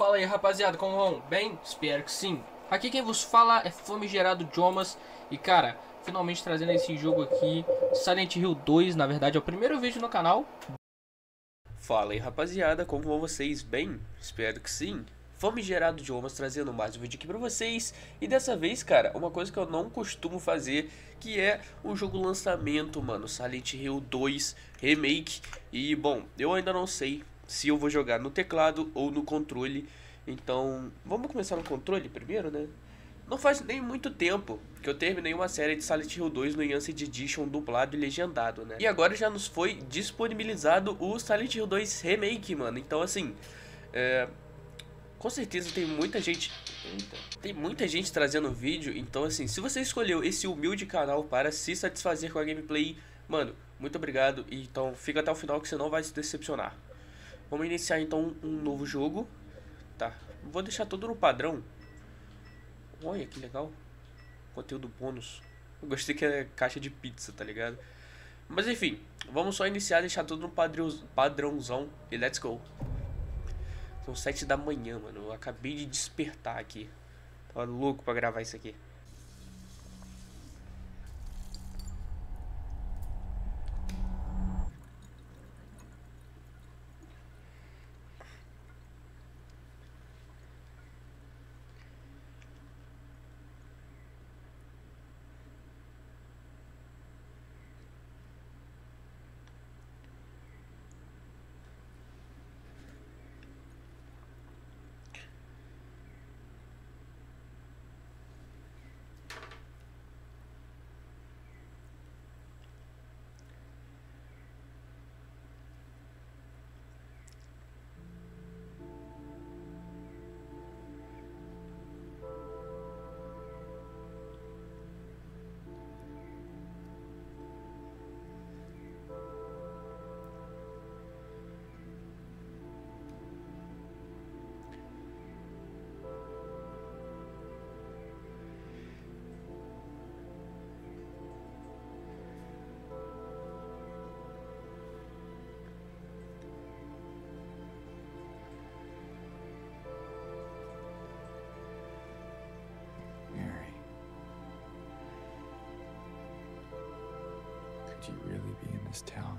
Fala aí rapaziada, como vão? Bem? Espero que sim. Aqui quem vos fala é Famigerado Jomas e cara, finalmente trazendo esse jogo aqui, Silent Hill 2, na verdade é o primeiro vídeo no canal. Fala aí rapaziada, como vão vocês? Bem? Espero que sim. Famigerado Idiomas trazendo mais um vídeo aqui pra vocês E dessa vez, cara, uma coisa que eu não costumo fazer Que é um jogo lançamento, mano Silent Hill 2 Remake E, bom, eu ainda não sei se eu vou jogar no teclado ou no controle Então, vamos começar no controle primeiro, né? Não faz nem muito tempo que eu terminei uma série de Silent Hill 2 no Enhanced Edition dublado e legendado, né? E agora já nos foi disponibilizado o Silent Hill 2 Remake, mano Então, assim... É, com certeza tem muita gente... Eita. Tem muita gente trazendo vídeo, então assim, se você escolheu esse humilde canal para se satisfazer com a gameplay, mano, muito obrigado. Então fica até o final que você não vai se decepcionar. Vamos iniciar então um novo jogo. Tá, vou deixar tudo no padrão. Olha que legal. Conteúdo bônus. Eu gostei que é caixa de pizza, tá ligado? Mas enfim, vamos só iniciar, deixar tudo no padrãozão e let's go. São sete da manhã, mano. Eu acabei de despertar aqui. Tava louco pra gravar isso aqui. You really be in this town?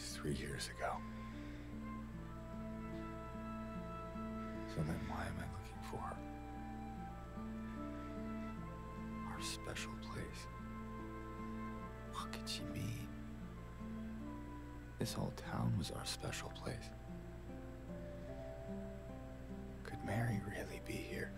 Three years ago. So then why am I looking for her? Our special place. What could she mean? This whole town was our special place. Could Mary really be here?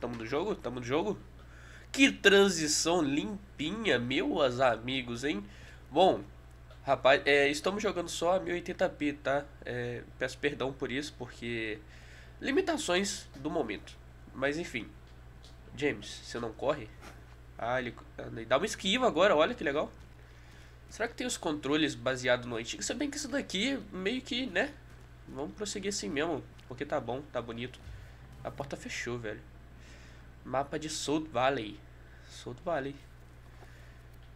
Tamo no jogo? Tamo no jogo? Que transição limpinha, meus amigos, hein? Bom, rapaz, é, estamos jogando só a 1080p, tá? É, peço perdão por isso, porque limitações do momento. Mas enfim, James, você não corre? Ah, ele, ele dá uma esquiva agora, olha que legal. Será que tem os controles baseados no antigo? Se bem que isso daqui meio que, né? Vamos prosseguir assim mesmo, porque tá bom, tá bonito. A porta fechou, velho. Mapa de Salt Valley. Salt Valley.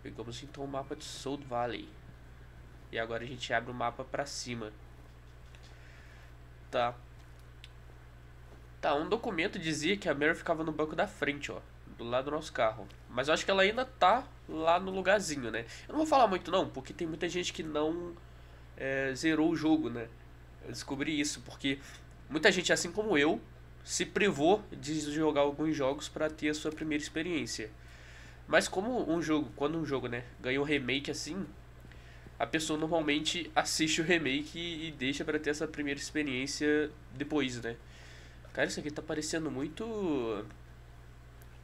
Pegamos então o mapa de Salt Valley. E agora a gente abre o mapa pra cima. Tá. Tá, um documento dizia que a Mary ficava no banco da frente, ó. Do lado do nosso carro. Mas eu acho que ela ainda tá lá no lugarzinho, né? Eu não vou falar muito não, porque tem muita gente que não é, zerou o jogo, né? Eu descobri isso, porque muita gente, assim como eu, se privou de jogar alguns jogos para ter a sua primeira experiência. Mas como um jogo, quando um jogo, né, ganha um remake assim, a pessoa normalmente assiste o remake e, deixa para ter essa primeira experiência depois, né? Cara, isso aqui tá parecendo muito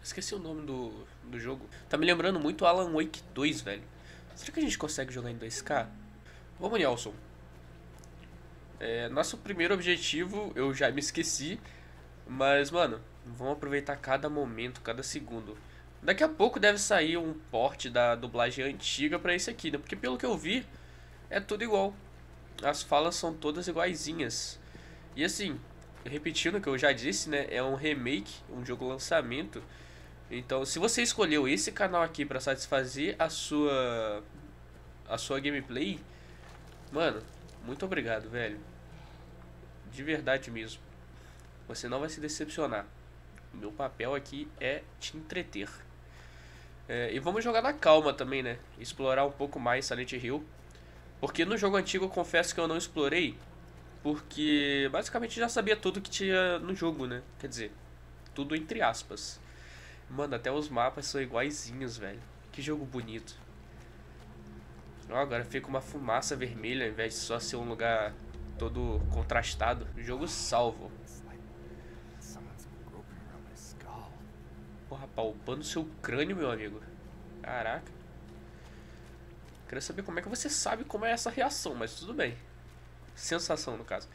Esqueci o nome do, do jogo. Tá me lembrando muito Alan Wake 2, velho. Será que a gente consegue jogar em 2K? Vamos, Nelson. É, nosso primeiro objetivo, eu já me esqueci. Mas, mano, vamos aproveitar cada momento, cada segundo. Daqui a pouco deve sair um porte da dublagem antiga pra esse aqui, né? Porque pelo que eu vi, é tudo igual. As falas são todas iguaizinhas. E assim, repetindo o que eu já disse, né? É um remake, um jogo lançamento. Então, se você escolheu esse canal aqui para satisfazer a sua a sua gameplay, mano, muito obrigado, velho. De verdade mesmo. Você não vai se decepcionar. Meu papel aqui é te entreter. É, e vamos jogar na calma também, né? Explorar um pouco mais Silent Hill. Porque no jogo antigo eu confesso que eu não explorei. Porque basicamente já sabia tudo que tinha no jogo, né? Quer dizer, tudo entre aspas. Mano, até os mapas são iguaizinhos, velho. Que jogo bonito. Ó, agora fica uma fumaça vermelha ao invés de só ser um lugar todo contrastado. Jogo salvo. Porra, palpando seu crânio, meu amigo. Caraca. Queria saber como é que você sabe como é essa reação, mas tudo bem. Sensação, no caso.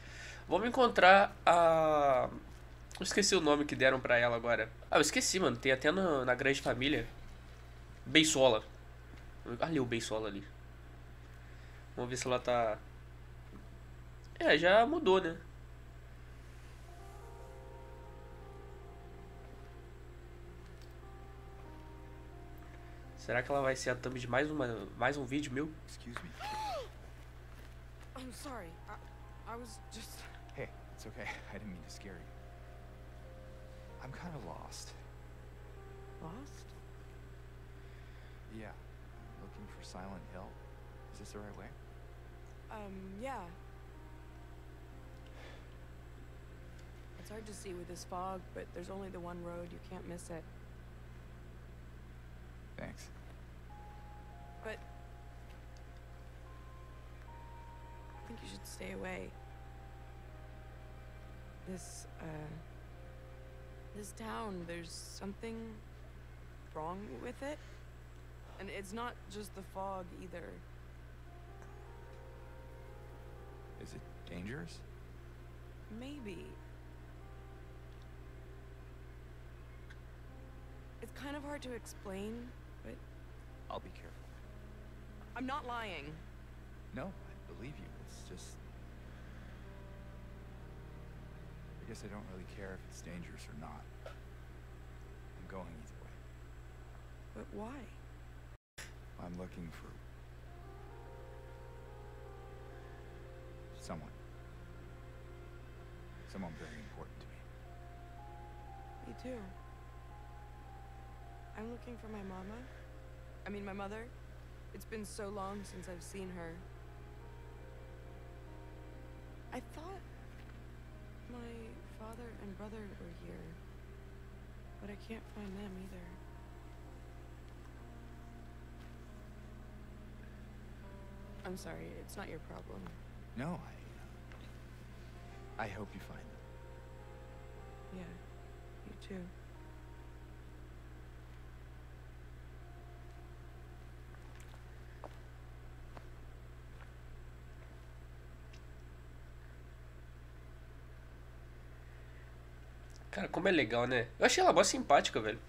Vamos encontrar a eu esqueci o nome que deram pra ela agora. Ah, eu esqueci, mano. Tem até no, na Grande Família. Beisola. Ali o Beisola ali. Vamos ver se ela tá... É, já mudou, né? Será que ela vai ser a thumb de mais, uma, mais um vídeo meu? Excuse me. I'm sorry. I, I was just... Hey, it's okay. I didn't mean to scare you. I'm kind of lost. Lost? Yeah. Looking for Silent Hill. Is this the right way? Um, yeah. It's hard to see with this fog, but there's only the one road. You can't miss it. Thanks. Think you should stay away. This, uh... This town, there's something wrong with it. And it's not just the fog either. Is it dangerous? Maybe. It's kind of hard to explain, but I'll be careful. I'm not lying. No, I believe you. Just. I guess I don't really care if it's dangerous or not. I'm going either way. But why? I'm looking for someone. Someone very important to me. Me too. I'm looking for my mama. I mean, my mother. It's been so long since I've seen her. I thought my father and brother were here, but I can't find them either. I'm sorry, it's not your problem. No, I. I hope you find them. Yeah, you too. Cara, como é legal, né? Eu achei ela mó simpática, velho.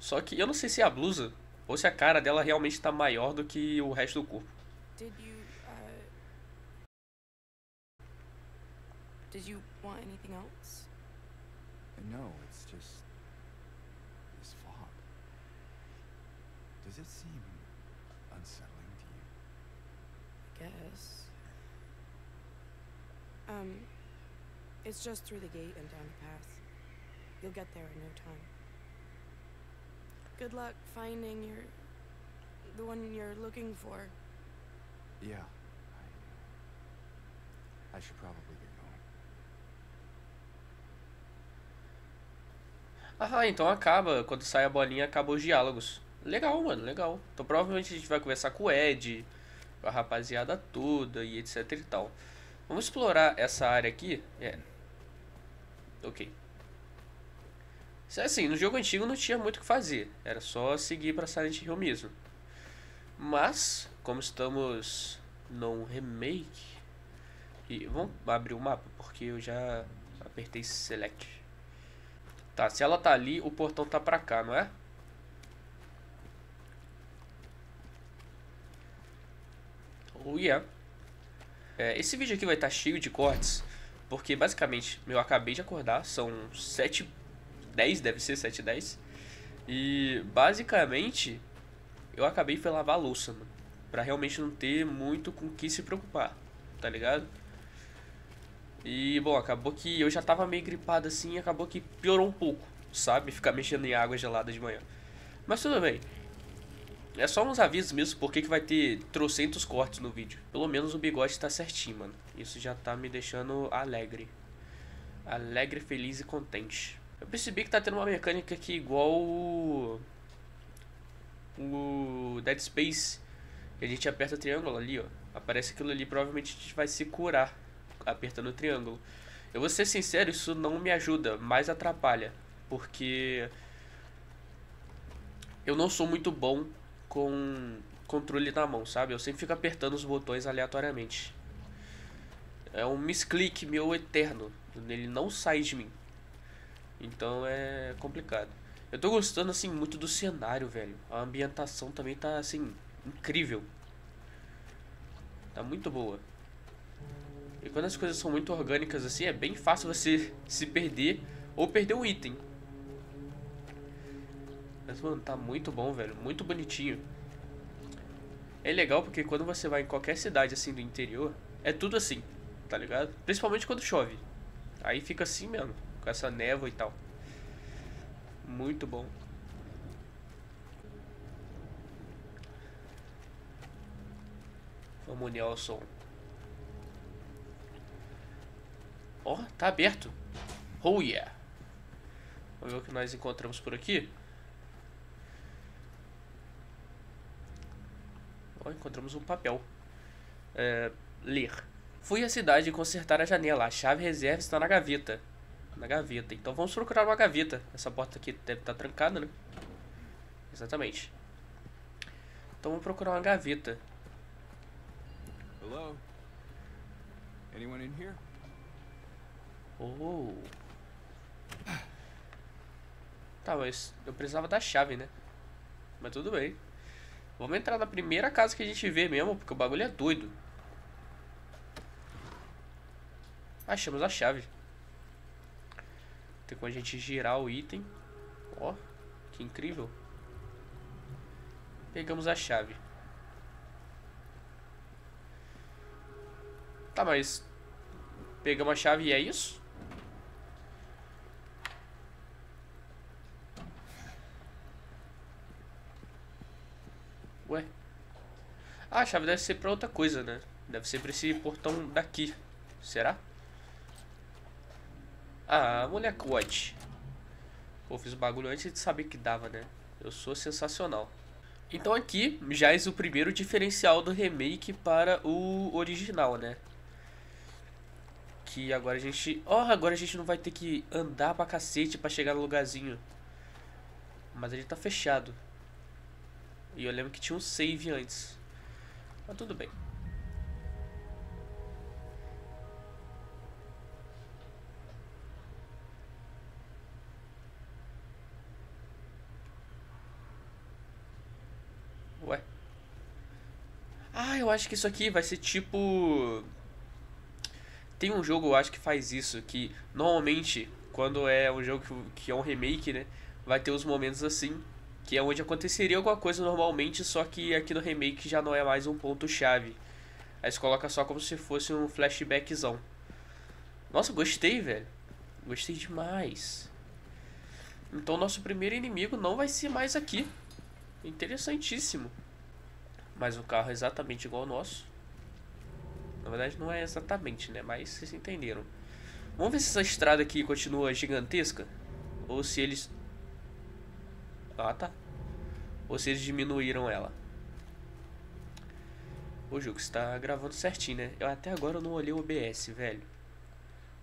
Só que eu não sei se é a blusa ou se a cara dela realmente tá maior do que o resto do corpo. Did you, uh. Did you want anything else? No, it's just this fog. Does it seem unsettling to you? Guess. Um, it's just through the gate and down the path. You'll get there in no time. Good luck finding your. the one you're looking for. Yeah. I, I should probably get going. Ah, então acaba. Quando sai a bolinha, acaba os diálogos. Legal, mano, legal. Então provavelmente a gente vai conversar com o Ed, com a rapaziada toda e etc e tal. Vamos explorar essa área aqui. É. Ok. Assim, no jogo antigo não tinha muito o que fazer. Era só seguir para Silent Hill mesmo. Mas, como estamos num remake... E vamos abrir o mapa, porque eu já apertei Select. Tá, se ela tá ali, o portão tá pra cá, não é? Oh yeah. É, esse vídeo aqui vai estar tá cheio de cortes, porque basicamente eu acabei de acordar, são 7 10, deve ser 7 10. E basicamente eu acabei foi lavar a louça, mano, para realmente não ter muito com que se preocupar, tá ligado? E bom, acabou que eu já tava meio gripado assim, acabou que piorou um pouco, sabe? Ficar mexendo em água gelada de manhã. Mas tudo bem. É só uns avisos mesmo, porque que vai ter trocentos cortes no vídeo. Pelo menos o bigode tá certinho, mano. Isso já tá me deixando alegre. Alegre, feliz e contente. Eu percebi que tá tendo uma mecânica aqui igual o... O Dead Space. A gente aperta o triângulo ali, ó. Aparece aquilo ali, provavelmente a gente vai se curar apertando o triângulo. Eu vou ser sincero, isso não me ajuda, mais atrapalha. Porque... Eu não sou muito bom com controle na mão, sabe? Eu sempre fico apertando os botões aleatoriamente. É um misclick meu eterno. Ele não sai de mim. Então é complicado. Eu tô gostando assim muito do cenário, velho. A ambientação também tá assim incrível. Tá muito boa. E quando as coisas são muito orgânicas assim, é bem fácil você se perder ou perder um item. Mas, mano, tá muito bom, velho. Muito bonitinho. É legal porque quando você vai em qualquer cidade, assim, do interior, é tudo assim, tá ligado? Principalmente quando chove. Aí fica assim mesmo, com essa névoa e tal. Muito bom. Vamos som. Ó, oh, tá aberto. Oh yeah. Vamos ver o que nós encontramos por aqui. Oh, encontramos um papel. É, ler. Fui à cidade consertar a janela. A chave reserva está na gaveta. Na gaveta. Então vamos procurar uma gaveta. Essa porta aqui deve estar trancada, né? Exatamente. Então vamos procurar uma gaveta. Hello? Anyone in here? Oh. Tá, mas eu precisava da chave, né? Mas tudo bem. Vamos entrar na primeira casa que a gente vê mesmo, porque o bagulho é doido. Achamos a chave. Tem como a gente girar o item. Ó, que incrível. Pegamos a chave. Tá, mas... Pegamos a chave e é isso? Ué? Ah, a chave deve ser pra outra coisa, né? Deve ser pra esse portão daqui. Será? Ah, molecote. Pô, fiz o bagulho antes de saber que dava, né? Eu sou sensacional. Então aqui já é o primeiro diferencial do remake para o original, né? Que agora a gente... Ó, oh, agora a gente não vai ter que andar pra cacete pra chegar no lugarzinho. Mas ele tá fechado. E eu lembro que tinha um save antes. Mas tudo bem. Eu acho que isso aqui vai ser tipo. Tem um jogo, eu acho que faz isso, que normalmente, quando é um jogo que, que é um remake, né? Vai ter os momentos assim, que é onde aconteceria alguma coisa normalmente, só que aqui no remake já não é mais um ponto-chave. Aí você coloca só como se fosse um flashbackzão. Nossa, gostei, velho. Gostei demais. Então nosso primeiro inimigo não vai ser mais aqui. Interessantíssimo. Mas o carro é exatamente igual ao nosso. Na verdade não é exatamente, né? Mas vocês entenderam. Vamos ver se essa estrada aqui continua gigantesca. Ou se eles... Ah, tá. Ou se eles diminuíram ela. O jogo está gravando certinho, né? Eu até agora não olhei o OBS, velho.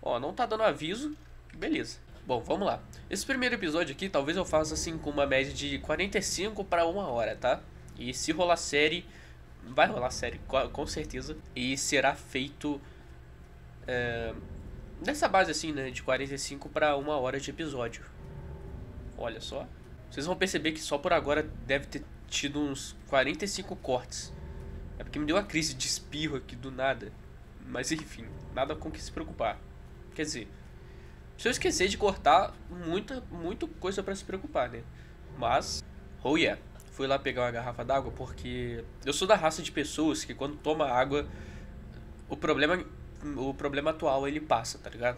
Ó, não tá dando aviso. Beleza. Bom, vamos lá. Esse primeiro episódio aqui, talvez eu faça assim com uma média de 45 para uma hora, tá? E se rolar série, vai rolar série, com certeza. E será feito é, nessa base assim, né? De 45 para uma hora de episódio. Olha só. Vocês vão perceber que só por agora deve ter tido uns 45 cortes. É porque me deu uma crise de espirro aqui do nada. Mas enfim, nada com que se preocupar. Quer dizer, se eu esquecer de cortar, muita, muita coisa para se preocupar, né? Mas, oh yeah, fui lá pegar uma garrafa d'água porque eu sou da raça de pessoas que quando toma água, o problema, o problema atual ele passa, tá ligado?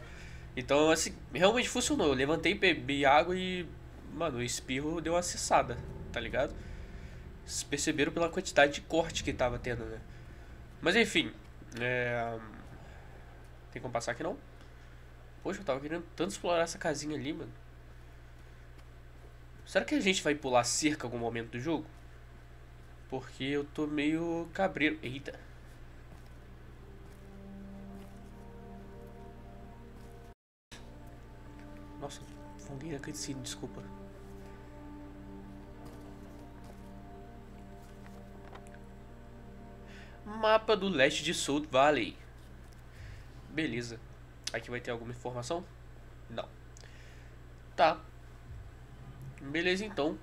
Então, assim, realmente funcionou. Eu levantei, bebi água e, mano, o espirro deu uma cessada, tá ligado? Vocês perceberam pela quantidade de corte que tava tendo, né? Mas enfim, é... Tem como passar aqui não? Poxa, eu tava querendo tanto explorar essa casinha ali, mano. Será que a gente vai pular cerca algum momento do jogo? Porque eu tô meio cabreiro. Eita. Nossa, fundei na cutscene, desculpa. Mapa do leste de Salt Valley. Beleza. Aqui vai ter alguma informação? Não. Tá. Beleza, então.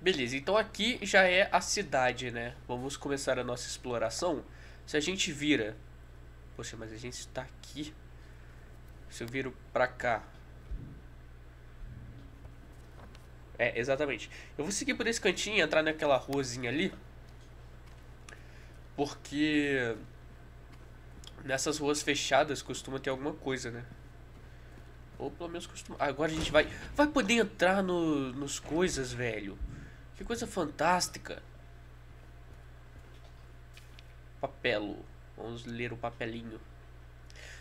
Beleza, então aqui já é a cidade, né? Vamos começar a nossa exploração. Se a gente vira... Poxa, mas a gente está aqui. Se eu viro pra cá... É, exatamente. Eu vou seguir por esse cantinho e entrar naquela ruazinha ali. Porque nessas ruas fechadas costuma ter alguma coisa, né? Ou pelo menos costuma. Agora a gente vai. Vai poder entrar no, nos coisas, velho. Que coisa fantástica. Papelo. Vamos ler o papelinho.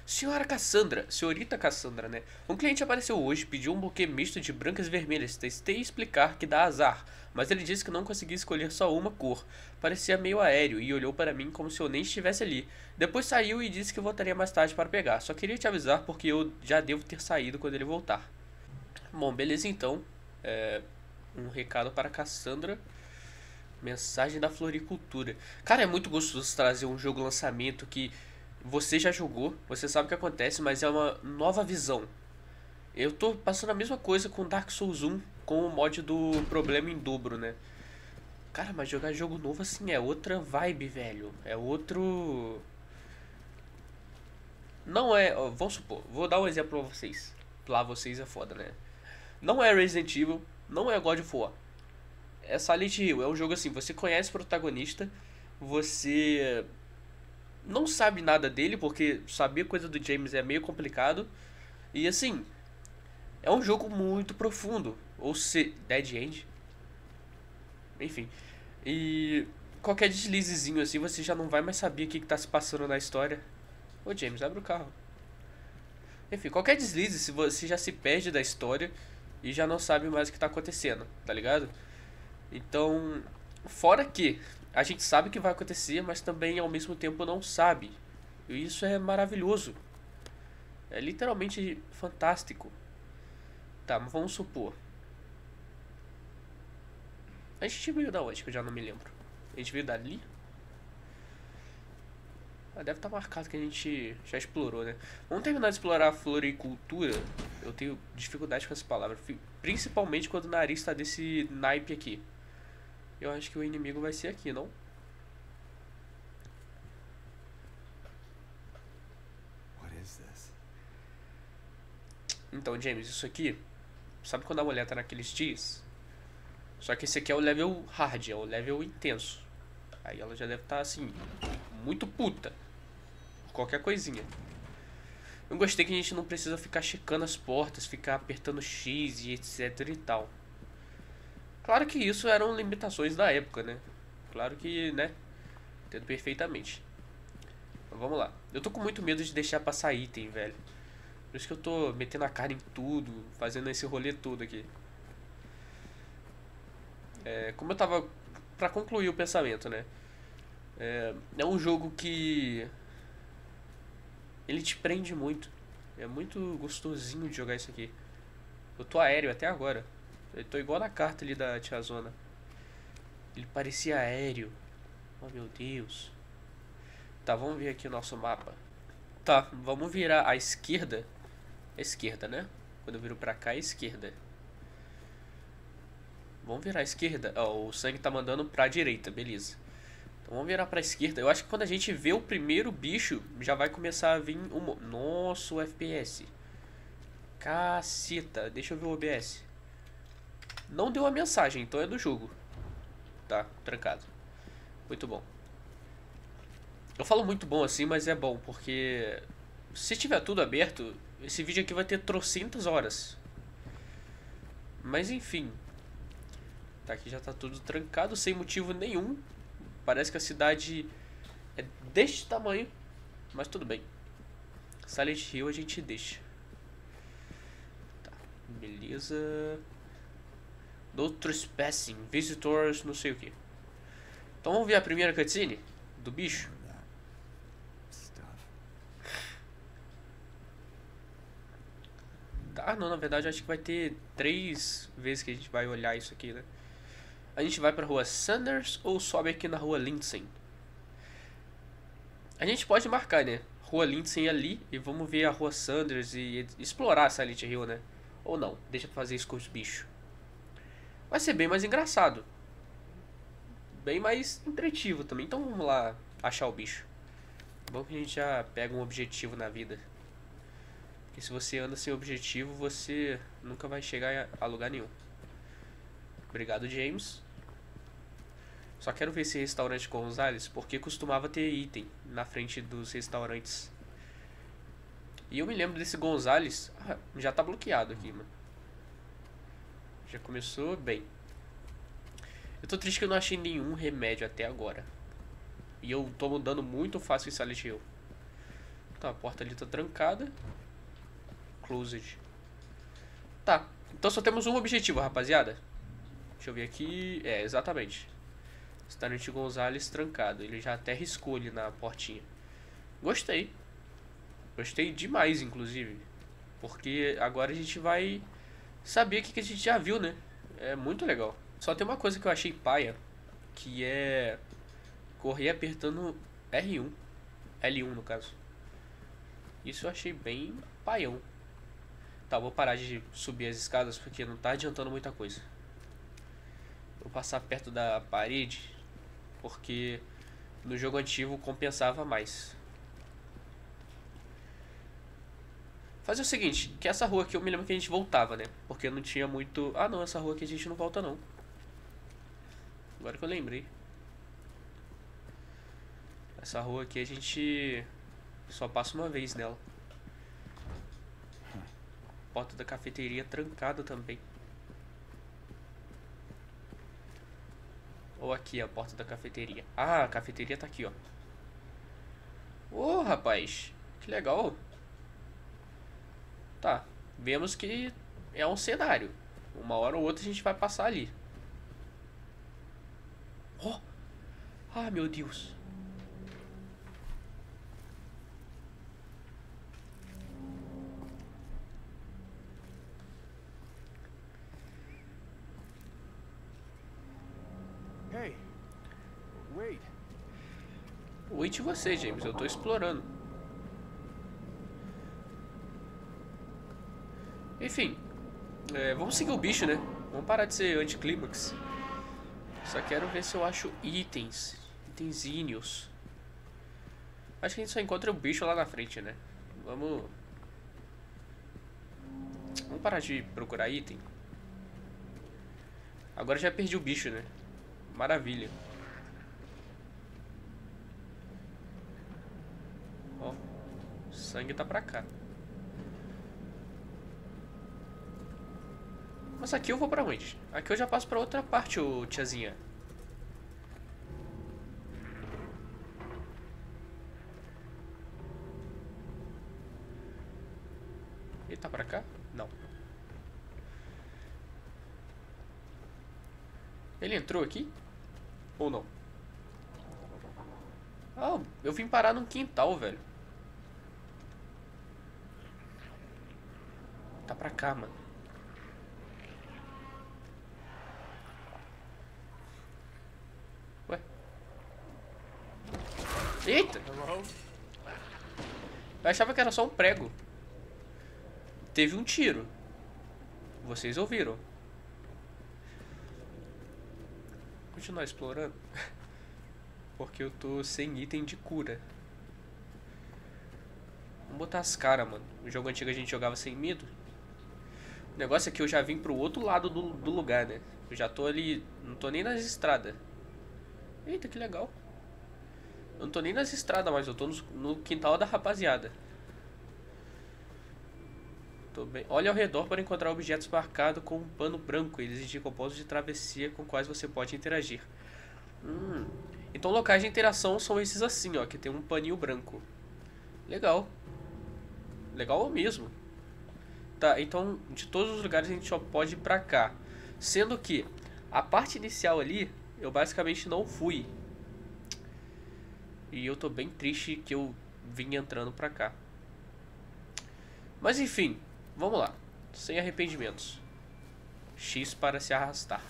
Senhora Cassandra, senhorita Cassandra, né? Um cliente apareceu hoje, pediu um buquê misto de brancas e vermelhas. Testei explicar que dá azar, mas ele disse que não conseguia escolher só uma cor. Parecia meio aéreo e olhou para mim como se eu nem estivesse ali. Depois saiu e disse que voltaria mais tarde para pegar. Só queria te avisar porque eu já devo ter saído quando ele voltar. Bom, beleza então. É, um recado para Cassandra. Mensagem da floricultura. Cara, é muito gostoso trazer um jogo lançamento que você já jogou, você sabe o que acontece, mas é uma nova visão. Eu tô passando a mesma coisa com Dark Souls 1, com o mod do problema em dobro, né? Cara, mas jogar jogo novo assim é outra vibe, velho. É outro. Não é. Vamos supor, vou dar um exemplo pra vocês. Lá vocês é foda, né? Não é Resident Evil, não é God of War. É Silent Hill, é um jogo assim, você conhece o protagonista, você não sabe nada dele, porque saber coisa do James é meio complicado. E assim, é um jogo muito profundo. Ou se. Dead End? Enfim. E qualquer deslizezinho assim, você já não vai mais saber o que, está se passando na história. Ô James, abre o carro. Enfim, qualquer deslize, se você já se perde da história e já não sabe mais o que está acontecendo, tá ligado? Então, fora que a gente sabe que vai acontecer, mas também ao mesmo tempo não sabe. E isso é maravilhoso. É literalmente fantástico. Tá, mas vamos supor. A gente veio da onde? Que eu já não me lembro. A gente veio dali? Ah, deve estar tá marcado que a gente já explorou, né? Vamos terminar de explorar a floricultura. Eu tenho dificuldade com essa palavra. Principalmente quando o nariz está desse naipe aqui. Eu acho que o inimigo vai ser aqui, não? Então, James, isso aqui. Sabe quando a mulher tá naqueles dias? Só que esse aqui é o level hard, é o level intenso. Aí ela já deve estar assim, muito puta. Qualquer coisinha. Eu gostei que a gente não precisa ficar checando as portas, ficar apertando X e etc e tal. Claro que isso eram limitações da época, né? Claro que, né? Entendo perfeitamente. Mas vamos lá. Eu tô com muito medo de deixar passar item, velho. Por isso que eu tô metendo a cara em tudo, fazendo esse rolê todo aqui. É, como eu tava. Pra concluir o pensamento, né? É, é um jogo que. Ele te prende muito. É muito gostosinho de jogar isso aqui. Eu tô aéreo até agora. Eu tô igual na carta ali da Tia Zona. Ele parecia aéreo. Oh meu Deus. Tá, vamos ver aqui o nosso mapa. Tá, vamos virar à esquerda. À esquerda, né? Quando eu viro pra cá, é esquerda. Vamos virar à esquerda. Ó, o sangue tá mandando pra direita, beleza. Então vamos virar pra esquerda. Eu acho que quando a gente vê o primeiro bicho, já vai começar a vir um... Nossa, o FPS. Caceta. Deixa eu ver o OBS. Não deu a mensagem, então é do jogo. Tá, trancado. Muito bom. Eu falo muito bom assim, mas é bom, porque... Se tiver tudo aberto, esse vídeo aqui vai ter trocentas horas. Mas enfim. Tá, aqui já tá tudo trancado, sem motivo nenhum. Parece que a cidade é deste tamanho, mas tudo bem. Silent Hill a gente deixa. Tá, beleza. No trespassing, visitors, não sei o que. Então vamos ver a primeira cutscene do bicho. Tá, não, na verdade acho que vai ter três vezes que a gente vai olhar isso aqui, né? A gente vai pra rua Sanders ou sobe aqui na rua Lindsay? A gente pode marcar, né? Rua Lindsay ali e vamos ver a rua Sanders e explorar Silent Hill, né? Ou não, deixa pra fazer isso com os bichos. Vai ser bem mais engraçado. Bem mais entretivo também. Então vamos lá achar o bicho. Bom que a gente já pega um objetivo na vida. Porque se você anda sem objetivo, você nunca vai chegar a lugar nenhum. Obrigado, James. Só quero ver esse restaurante Gonzales, porque costumava ter item na frente dos restaurantes. E eu me lembro desse Gonzales. Ah, já tá bloqueado aqui, mano. Já começou bem. Eu tô triste que eu não achei nenhum remédio até agora. E eu tô mudando muito fácil em Silent Hill. Tá, a porta ali tá trancada. Closed. Tá, então só temos um objetivo, rapaziada. Deixa eu ver aqui. É, exatamente. Stanley Gonzalez trancado. Ele já até riscou ali na portinha. Gostei. Gostei demais, inclusive. Porque agora a gente vai saber o que, que a gente já viu, né? É muito legal. Só tem uma coisa que eu achei paia. Que é correr apertando R1. L1 no caso. Isso eu achei bem paião. Tá, vou parar de subir as escadas porque não tá adiantando muita coisa. Vou passar perto da parede porque no jogo antigo compensava mais. Fazer o seguinte, que essa rua aqui eu me lembro que a gente voltava, né? Porque não tinha muito... Ah não, essa rua aqui a gente não volta não. Agora que eu lembrei. Essa rua aqui a gente só passa uma vez nela. Porta da cafeteria trancada também. Ou aqui a porta da cafeteria. Ah, a cafeteria tá aqui, ó. Ô, oh, rapaz. Que legal. Tá. Vemos que é um cenário. Uma hora ou outra a gente vai passar ali. Oh! Ah, meu Deus. Hey, wait. Wait você, James. Eu tô explorando. Enfim. é, vamos seguir o bicho, né? Vamos parar de ser anticlímax. Só quero ver se eu acho itens. Itenzinhos. Acho que a gente só encontra o bicho lá na frente, né? Vamos... Vamos parar de procurar item. Agora já perdi o bicho, né? Maravilha. Ó. Sangue tá pra cá. Mas aqui eu vou pra onde? Aqui eu já passo pra outra parte, ô tiazinha. Ele tá pra cá? Não. Ele entrou aqui? Ou não? Ah, eu vim parar num quintal, velho. Tá pra cá, mano. Ué? Eita! Eu achava que era só um prego. Teve um tiro. Vocês ouviram. Continuar explorando. Porque eu tô sem item de cura. Vamos botar as caras, mano. No jogo antigo a gente jogava sem medo. O negócio é que eu já vim pro outro lado do, do lugar, né? Eu já tô ali. Não tô nem nas estradas. Eita, que legal. Eu não tô nem nas estradas, mas eu tô no, no quintal da rapaziada. Tô bem. Olhe ao redor para encontrar objetos marcados com um pano branco. Eles indicam pontos de travessia com quais você pode interagir. Hum. Então locais de interação são esses assim, ó, que tem um paninho branco. Legal. Legal mesmo. Tá, então de todos os lugares a gente só pode ir pra cá. Sendo que a parte inicial ali, eu basicamente não fui. E eu tô bem triste que eu vim entrando pra cá. Mas enfim, vamos lá. Sem arrependimentos. X para se arrastar.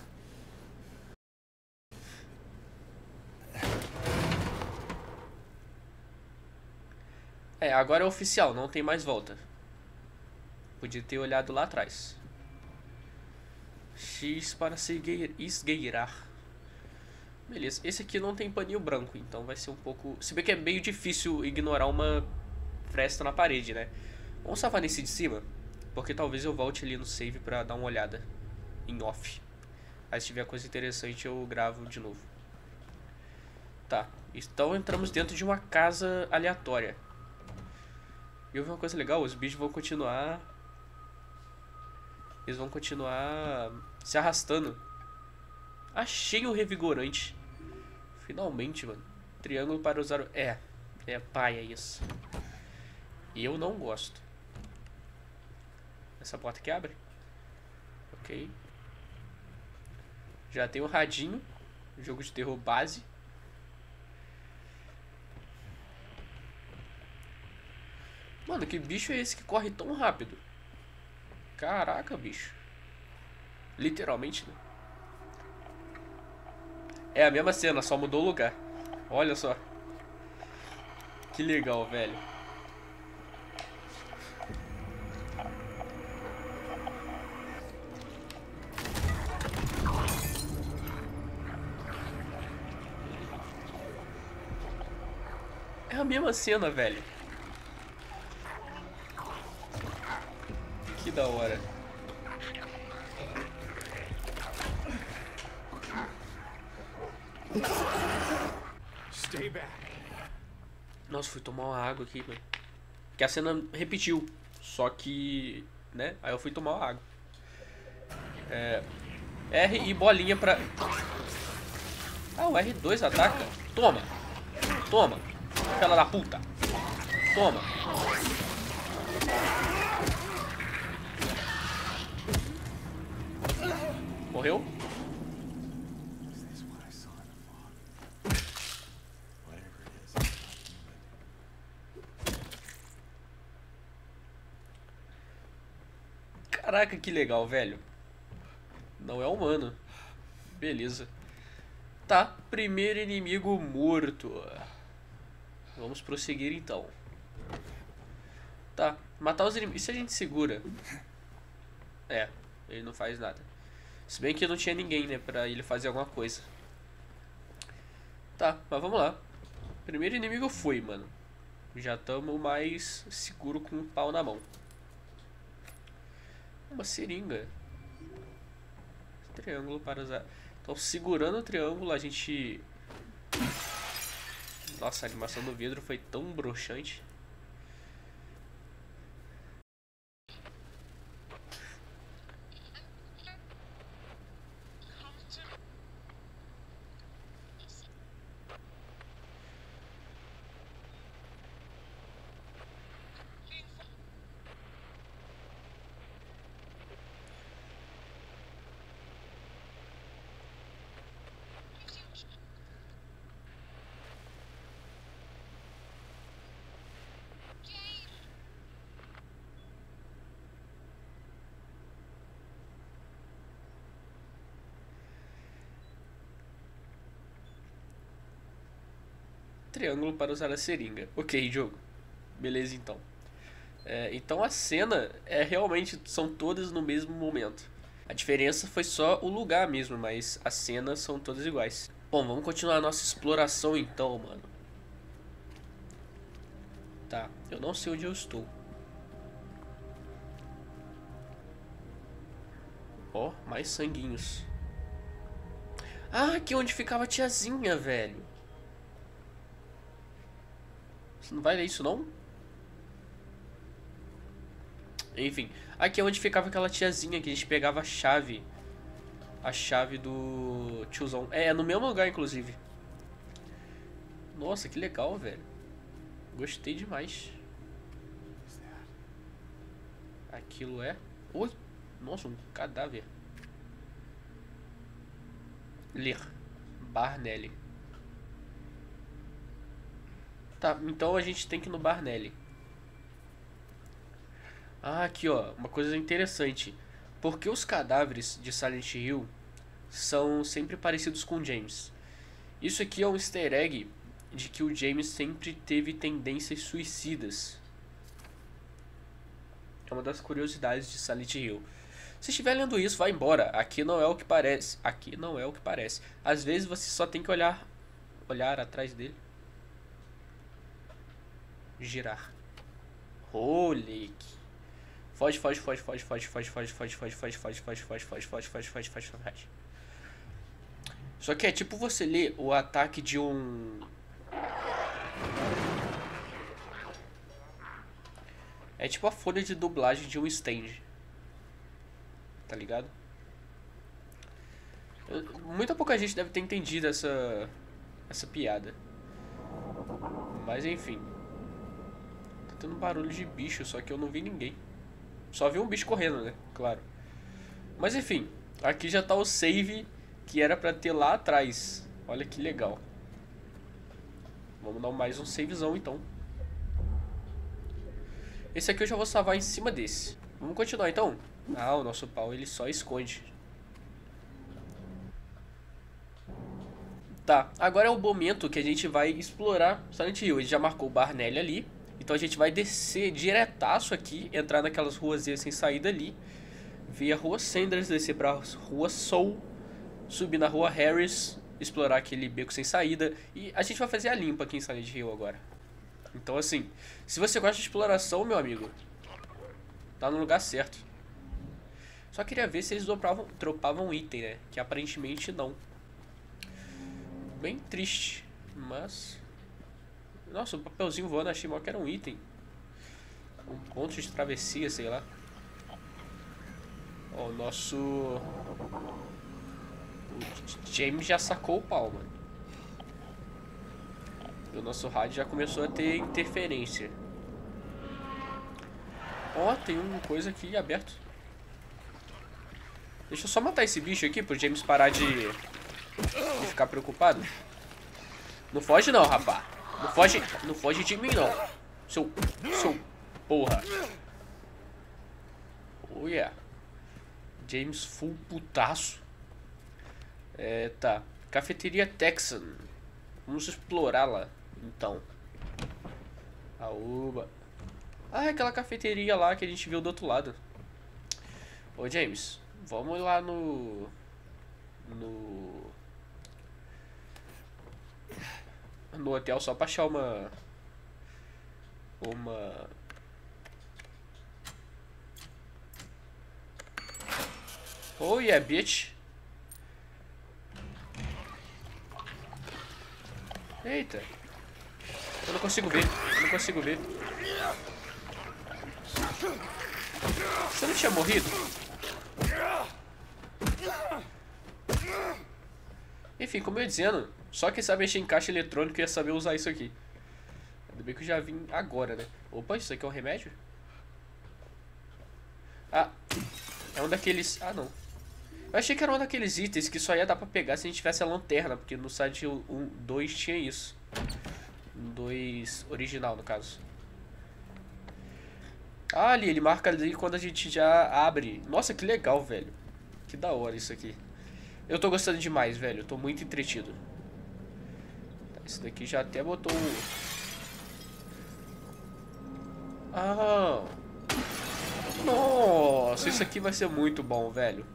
É, agora é oficial, não tem mais volta. Podia ter olhado lá atrás. X para se esgueirar. Beleza, esse aqui não tem paninho branco, então vai ser um pouco... Se bem que é meio difícil ignorar uma fresta na parede, né? Vamos salvar nesse de cima, porque talvez eu volte ali no save pra dar uma olhada em off. Aí se tiver coisa interessante eu gravo de novo. Tá, então entramos dentro de uma casa aleatória. E eu vi uma coisa legal, os bichos vão continuar... Eles vão continuar se arrastando. Achei o revigorante. Finalmente, mano. Triângulo para usar o... É, é paia isso. Eu não gosto. Essa porta que abre? Ok. Já tem o radinho. Jogo de terror base. Mano, que bicho é esse que corre tão rápido? Caraca, bicho. Literalmente, né? É a mesma cena, só mudou o lugar. Olha só. Que legal, velho. É a mesma cena, velho. Que da hora. Stay back. Nossa, fui tomar uma água aqui, mano. Que a cena repetiu. Só que. né? Aí eu fui tomar uma água. É. R e bolinha pra. Ah, o R2 ataca. Toma! Toma! Fela da puta! Toma! Morreu? Is this what I saw in the fog? Whatever it is, it's not human. Caraca, que legal, velho. Não é humano. Beleza. Tá, primeiro inimigo morto. Vamos prosseguir então. Tá, matar os inimigos. Se a gente segura? É, ele não faz nada. Se bem que não tinha ninguém, né, pra ele fazer alguma coisa. Tá, mas vamos lá. Primeiro inimigo foi, mano. Já estamos mais seguro com o pau na mão. Uma seringa. Triângulo para usar. Então, segurando o triângulo, a gente... Nossa, a animação do vidro foi tão broxante. Triângulo para usar a seringa. Ok, jogo. Beleza, então. É, então a cena é realmente são todas no mesmo momento. A diferença foi só o lugar mesmo, mas as cenas são todas iguais. Bom, vamos continuar a nossa exploração então, mano. Tá, eu não sei onde eu estou. Ó, oh, mais sanguinhos. Ah, aqui onde ficava a tiazinha, velho. Você não vai ler isso não? Enfim, aqui é onde ficava aquela tiazinha que a gente pegava a chave. A chave do tiozão. É, é no mesmo lugar, inclusive. Nossa, que legal, velho. Gostei demais. Aquilo é... Oi! Nossa, um cadáver. Ler. Barnelli. Tá, então a gente tem que ir no Barnelli. Ah, aqui ó, uma coisa interessante. Porque os cadáveres de Silent Hill são sempre parecidos com James? Isso aqui é um easter egg de que o James sempre teve tendências suicidas. É uma das curiosidades de Silent Hill. Se estiver lendo isso, vai embora. Aqui não é o que parece. Aqui não é o que parece. Às vezes você só tem que olhar olhar atrás dele girar. Holy. Foge, foge, foge, foge, foge, foge, foge, foge, foge, foge, foge, foge, foge, foge, foge, foge, foge, foge, foge. Só que é tipo você ler o ataque de um. É tipo a folha de dublagem de um stand. Tá ligado? Muita pouca gente deve ter entendido essa essa piada. Mas enfim tendo barulho de bicho, só que eu não vi ninguém. Só vi um bicho correndo, né? Claro. Mas enfim, aqui já tá o save que era pra ter lá atrás. Olha que legal. Vamos dar mais um savezão então. Esse aqui eu já vou salvar em cima desse. Vamos continuar então? Ah, o nosso pau ele só esconde. Tá, agora é o momento que a gente vai explorar Silent Hill. Ele já marcou o Barnelli ali. Então a gente vai descer diretaço aqui, entrar naquelas ruas sem saída ali, vir a rua Sanders, descer pra rua Soul, subir na rua Harris, explorar aquele beco sem saída e a gente vai fazer a limpa aqui em Silent Hill agora. Então assim, se você gosta de exploração, meu amigo, tá no lugar certo. Só queria ver se eles dropavam, dropavam item, né? Que aparentemente não. Bem triste, mas nossa, o papelzinho voando achei mal que era um item. Um ponto de travessia, sei lá. Ó, o nosso... O James já sacou o pau, mano. E o nosso rádio já começou a ter interferência. Ó, tem uma coisa aqui aberto. Deixa eu só matar esse bicho aqui pro James parar de, de ficar preocupado. Não foge não, rapá. Não foge, não foge de mim, não. Seu, seu porra. Oh, yeah. James full putaço. É, tá. Cafeteria Texan. Vamos explorá-la, então. Aúba. Ah, é aquela cafeteria lá que a gente viu do outro lado. Ô, James, vamos lá no... No... no hotel só pra achar uma. Uma. Oh yeah, bitch. Eita. Eu não consigo ver. Eu não consigo ver. Você não tinha morrido? Enfim, como eu ia dizendo, só quem sabe mexer em caixa eletrônico ia saber usar isso aqui. Ainda bem que eu já vim agora, né? Opa, isso aqui é um remédio? Ah, é um daqueles... Ah, não. Eu achei que era um daqueles itens que só ia dar pra pegar se a gente tivesse a lanterna, porque no site 1, 2 tinha isso. 2 original, no caso. Ah, ali, ele marca ali quando a gente já abre. Nossa, que legal, velho. Que da hora isso aqui. Eu tô gostando demais, velho. Eu tô muito entretido. Esse daqui já até botou... Ah... Nossa, isso aqui vai ser muito bom, velho.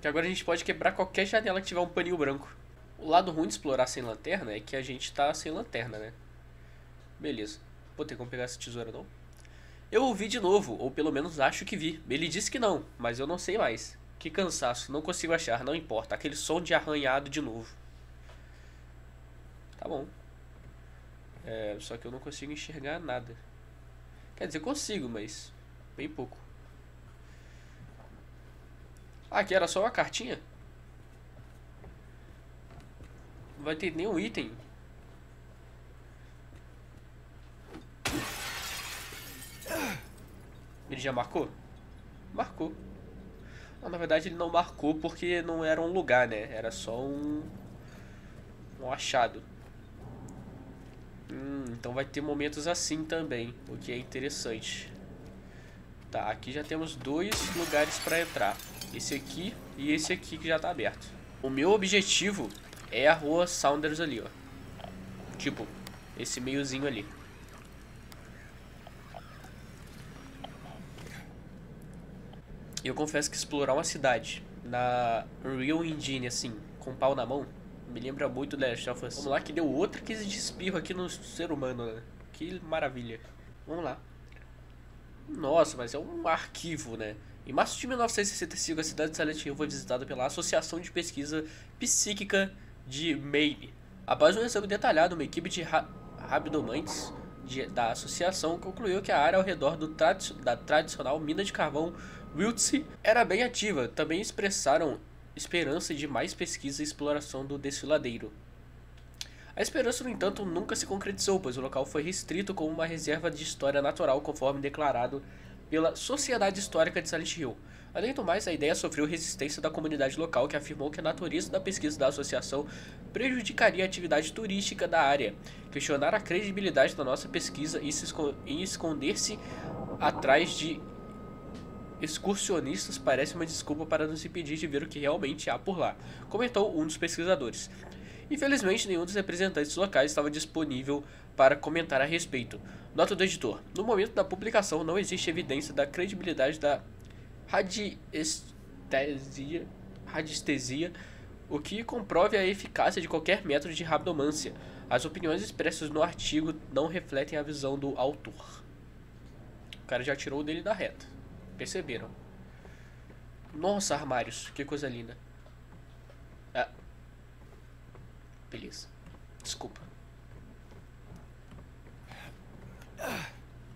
Que agora a gente pode quebrar qualquer janela que tiver um paninho branco. O lado ruim de explorar sem lanterna é que a gente tá sem lanterna, né? Beleza. Vou ter como pegar essa tesoura, não? Eu ouvi de novo, ou pelo menos acho que vi. Ele disse que não, mas eu não sei mais. Que cansaço, não consigo achar, não importa. Aquele som de arranhado de novo. Tá bom. É, só que eu não consigo enxergar nada. Quer dizer, consigo, mas bem pouco. Ah, aqui era só uma cartinha? Não vai ter nenhum item. Ele já marcou? Marcou. Não, na verdade ele não marcou porque não era um lugar, né? Era só um... Um achado. Hum, então vai ter momentos assim também, o que é interessante. Tá, aqui já temos dois lugares para entrar. Esse aqui e esse aqui que já tá aberto. O meu objetivo é a rua Saunders ali, ó. Tipo, esse meiozinho ali. Eu confesso que explorar uma cidade na Real Engine, assim, com pau na mão, me lembra muito da Last of Us. Vamos lá, que deu outra crise de espirro aqui no ser humano, né? Que maravilha. Vamos lá. Nossa, mas é um arquivo, né? Em março de 1965, a cidade de Silent Hill foi visitada pela Associação de Pesquisa Psíquica de Maine. Após um exame detalhado, uma equipe de ra rabdomantes de, da associação concluiu que a área ao redor do tradi da tradicional mina de carvão Wiltse era bem ativa. Também expressaram esperança de mais pesquisa e exploração do desfiladeiro. A esperança, no entanto, nunca se concretizou, pois o local foi restrito como uma reserva de história natural, conforme declarado pela Sociedade Histórica de Silent Hill. Além do mais, a ideia sofreu resistência da comunidade local, que afirmou que a natureza da pesquisa da associação prejudicaria a atividade turística da área. Questionar a credibilidade da nossa pesquisa e esconder-se atrás de excursionistas parece uma desculpa para nos impedir de ver o que realmente há por lá, comentou um dos pesquisadores. Infelizmente, nenhum dos representantes locais estava disponível para comentar a respeito. Nota do editor: No momento da publicação, não existe evidência da credibilidade da radiestesia, radiestesia o que comprove a eficácia de qualquer método de rabdomância. As opiniões expressas no artigo não refletem a visão do autor. O cara já tirou dele da reta. Perceberam? Nossa, armários. Que coisa linda. Ah. Beleza. Desculpa.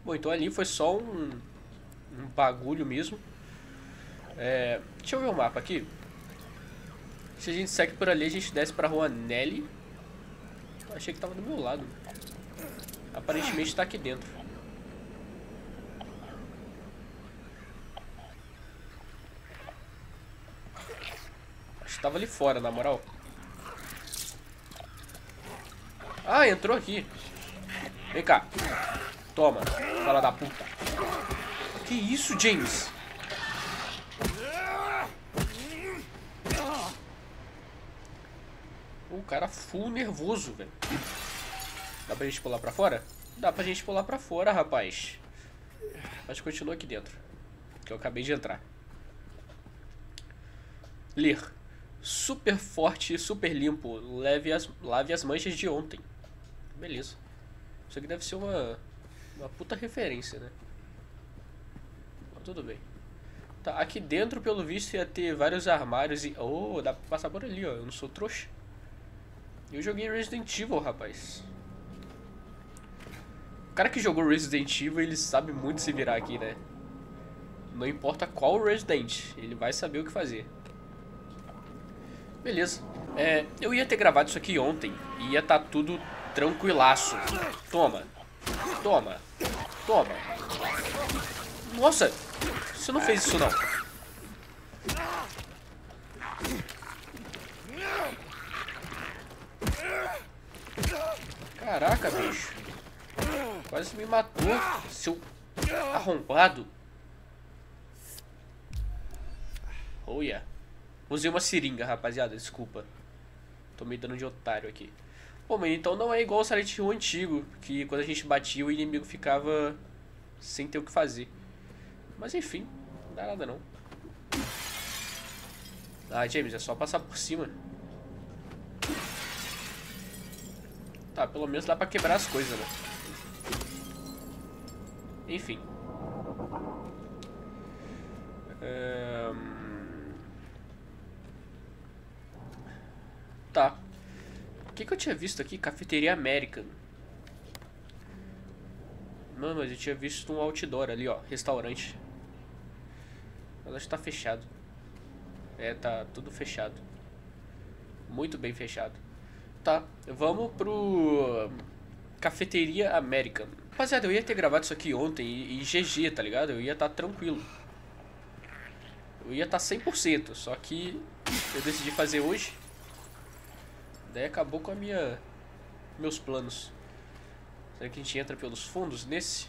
Bom, então ali foi só um, um bagulho mesmo. É, deixa eu ver o mapa aqui. Se a gente segue por ali, a gente desce pra rua Nelly. Achei que tava do meu lado. Aparentemente tá aqui dentro. Tava ali fora, na moral. Ah, entrou aqui. Vem cá. Toma, fala da puta. Que isso, James? O cara full nervoso, velho. Dá pra gente pular pra fora? Dá pra gente pular pra fora, rapaz. Mas continua aqui dentro. Que eu acabei de entrar. Ler. Super forte e super limpo. Leve as, lave as manchas de ontem. Beleza. Isso aqui deve ser uma, uma puta referência, né? Mas tudo bem. Tá, aqui dentro, pelo visto, ia ter vários armários e... Oh, dá pra passar por ali, ó. Eu não sou trouxa. Eu joguei Resident Evil, rapaz. O cara que jogou Resident Evil, ele sabe muito se virar aqui, né? Não importa qual Resident, ele vai saber o que fazer. Beleza. É, eu ia ter gravado isso aqui ontem e ia estar tá tudo tranquilaço. Toma. Toma. Toma. Nossa, você não fez isso não. Caraca, bicho. Quase me matou, seu arrombado. Oh yeah. Usei uma seringa, rapaziada, desculpa. Tô me dando de otário aqui. Pô, mas então não é igual o Silent Hill antigo, que quando a gente batia o inimigo ficava sem ter o que fazer. Mas enfim, não dá nada não. Ah, James, é só passar por cima. Tá, pelo menos dá pra quebrar as coisas, né? Enfim. Um... Tá. O que, que eu tinha visto aqui? Cafeteria American. Não, mas eu tinha visto um outdoor ali, ó. Restaurante. Mas acho que tá fechado. É, tá tudo fechado. Muito bem fechado. Tá, vamos pro... Cafeteria American. Rapaziada, eu ia ter gravado isso aqui ontem e, e GG, tá ligado? Eu ia estar tá tranquilo. Eu ia estar tá 100%, só que eu decidi fazer hoje. Daí acabou com a minha meus planos. Será que a gente entra pelos fundos nesse?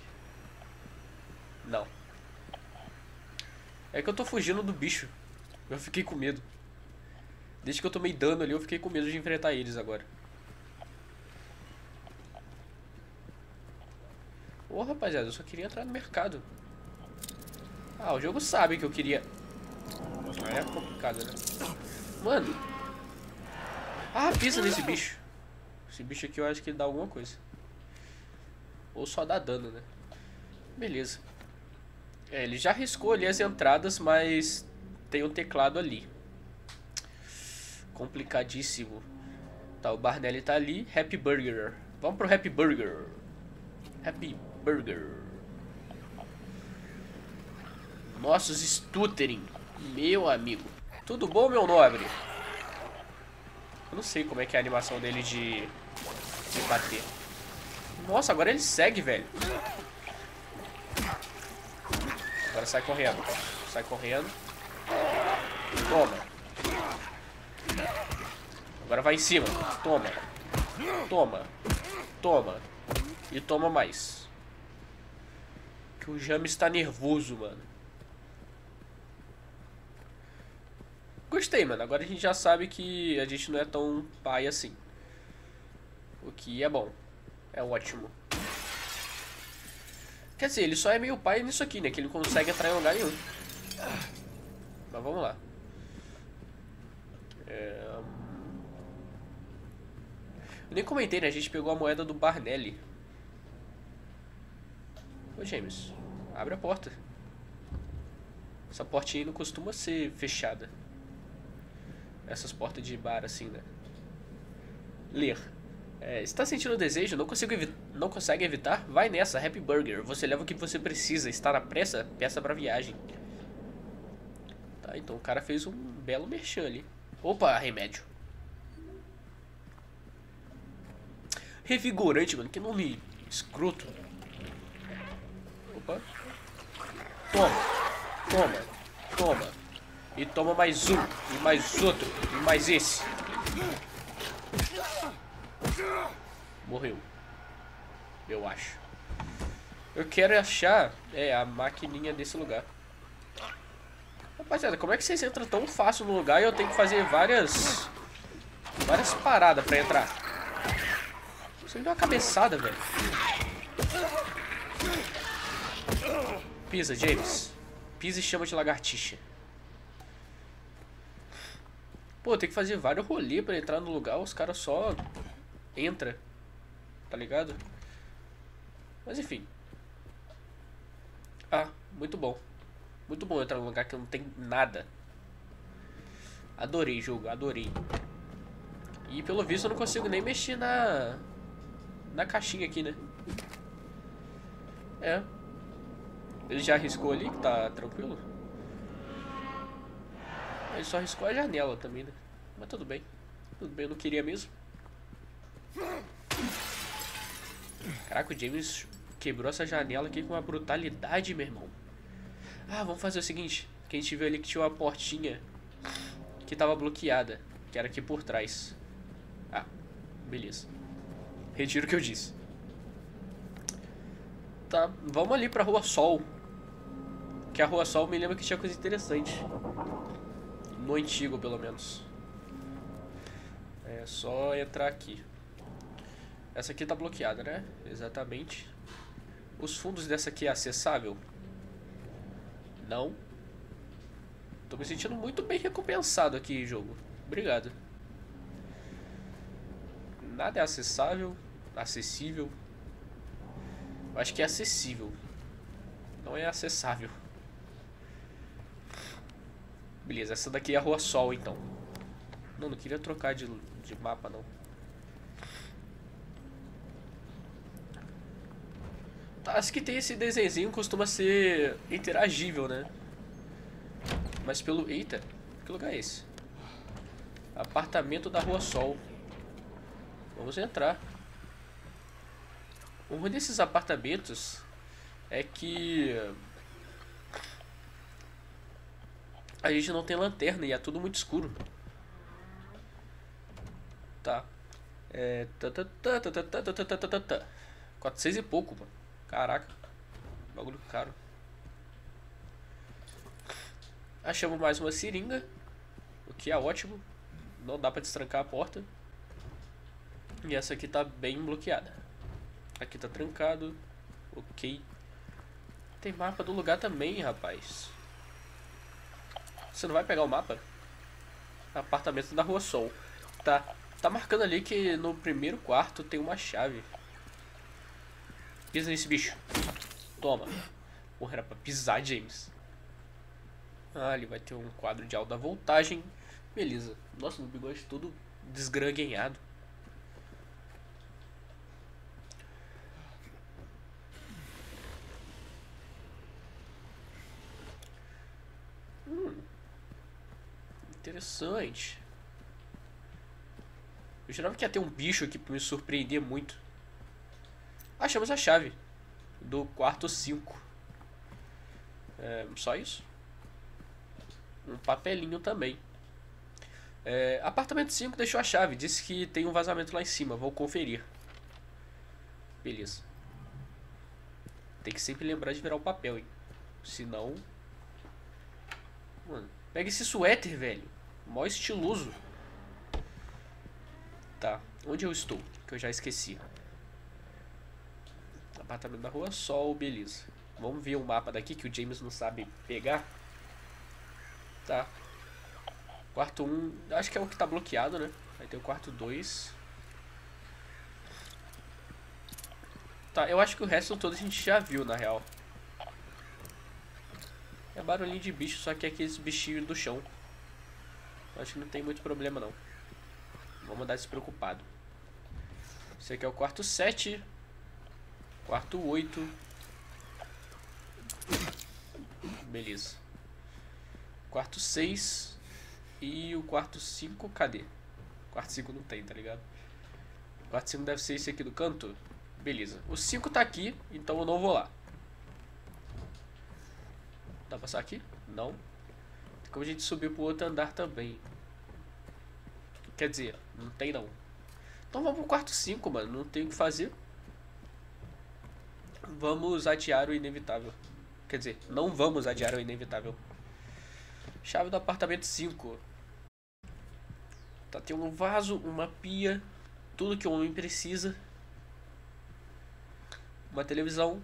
Não. É que eu tô fugindo do bicho. Eu fiquei com medo. Desde que eu tomei dano ali, eu fiquei com medo de enfrentar eles agora. Ô, oh, rapaziada, eu só queria entrar no mercado. Ah, o jogo sabe que eu queria... É complicado, né? Mano. Ah, pisa nesse bicho. Esse bicho aqui eu acho que ele dá alguma coisa. Ou só dá dano, né? Beleza. É, ele já riscou ali as entradas, mas tem um teclado ali. Complicadíssimo. Tá, o Barnelli tá ali. Happy Burger. Vamos pro Happy Burger. Happy Burger. Nossos Stuttering. Meu amigo. Tudo bom, meu nobre? Eu não sei como é que é a animação dele de, de bater. Nossa, agora ele segue, velho. Agora sai correndo. Sai correndo. Toma. Agora vai em cima. Toma. Toma. Toma. E toma mais. Que o James está nervoso, mano. Gostei, mano. Agora a gente já sabe que a gente não é tão pai assim. O que é bom. É ótimo. Quer dizer, ele só é meio pai nisso aqui, né? Que ele não consegue entrar em lugar nenhum. Mas vamos lá. É... Eu nem comentei, né? A gente pegou a moeda do Barnelli. Ô James, abre a porta. Essa portinha aí não costuma ser fechada. Essas portas de bar assim, né? Ler. É, está sentindo desejo? Não, consigo não consegue evitar? Vai nessa, Happy Burger. Você leva o que você precisa. Está na pressa? Peça pra viagem. Tá, então o cara fez um belo merchan ali. Opa, remédio. Revigorante, mano. Que nome escroto. Opa. Toma. Toma. Toma. E toma mais um. E mais outro. E mais esse. Morreu. Eu acho. Eu quero achar é, a maquininha desse lugar. Rapaziada, como é que vocês entram tão fácil no lugar e eu tenho que fazer várias... Várias paradas pra entrar? Você me deu uma cabeçada, velho. Pisa, James. Pisa e chama de lagartixa. Pô, tem que fazer vários rolês pra entrar no lugar, os caras só entra. tá ligado? Mas enfim. Ah, muito bom. Muito bom entrar num lugar que não tem nada. Adorei jogo, adorei. E pelo visto eu não consigo nem mexer na... Na caixinha aqui, né? É. Ele já arriscou ali, que tá tranquilo. Ele só arriscou a janela também, né? Mas tudo bem. Tudo bem, eu não queria mesmo. Caraca, o James quebrou essa janela aqui com uma brutalidade, meu irmão. Ah, vamos fazer o seguinte. Que a gente viu ali que tinha uma portinha que tava bloqueada. Que era aqui por trás. Ah, beleza. Retiro o que eu disse. Tá, vamos ali pra Rua Sol. Que a Rua Sol me lembra que tinha coisa interessante. No antigo, pelo menos. É só entrar aqui. Essa aqui tá bloqueada, né? Exatamente. Os fundos dessa aqui é acessável? Não. Tô me sentindo muito bem recompensado aqui, jogo. Obrigado. Nada é acessável. Acessível. Eu acho que é acessível. Não é acessável. Beleza, essa daqui é a Rua Sol, então. Não, não queria trocar de, de mapa, não. Tá, As que tem esse desenho costuma ser interagível, né? Mas pelo... Eita, que lugar é esse? Apartamento da Rua Sol. Vamos entrar. Ruim desses apartamentos é que... A gente não tem lanterna e é tudo muito escuro. Tá. É. Quatrocentos e pouco, mano. Caraca. Bagulho caro. Achamos mais uma seringa. O que é ótimo. Não dá pra destrancar a porta. E essa aqui tá bem bloqueada. Aqui tá trancado. Ok. Tem mapa do lugar também, rapaz. Você não vai pegar o mapa? Apartamento da Rua Sol. Tá. Tá marcando ali que no primeiro quarto tem uma chave. Pisa nesse bicho. Toma. Porra, era pra pisar, James. Ah, ele vai ter um quadro de alta voltagem. Beleza. Nossa, meu bigode todo desgranguenhado. Hum. Interessante. Eu jurava que ia ter um bicho aqui pra me surpreender muito. Achamos a chave do quarto 5. É, só isso. Um papelinho também. É, apartamento 5 deixou a chave. Disse que tem um vazamento lá em cima. Vou conferir. Beleza. Tem que sempre lembrar de virar o papel, hein? Senão. Mano, pega esse suéter, velho. Mó estiloso. Tá. Onde eu estou? Que eu já esqueci. Apartamento da rua Sol, beleza. Vamos ver o mapa daqui que o James não sabe pegar. Tá. Quarto 1, um, acho que é o que tá bloqueado, né? Aí tem o quarto 2. Tá, eu acho que o resto todo a gente já viu, na real. É barulhinho de bicho, só que é aqueles bichinhos do chão. Acho que não tem muito problema, não. Vamos dar despreocupado. Esse aqui é o quarto 7. Quarto 8. Beleza. Quarto 6. E o quarto 5, cadê? Quarto 5 não tem, tá ligado? Quarto 5 deve ser esse aqui do canto. Beleza. O 5 tá aqui, então eu não vou lá. Dá pra passar aqui? Não. Como a gente subir pro outro andar também. Quer dizer, não tem não. Então vamos pro quarto 5, mano. Não tem o que fazer. Vamos adiar o inevitável. Quer dizer, não vamos adiar o inevitável. Chave do apartamento 5. Tá, tem um vaso, uma pia, tudo que o homem precisa. Uma televisão,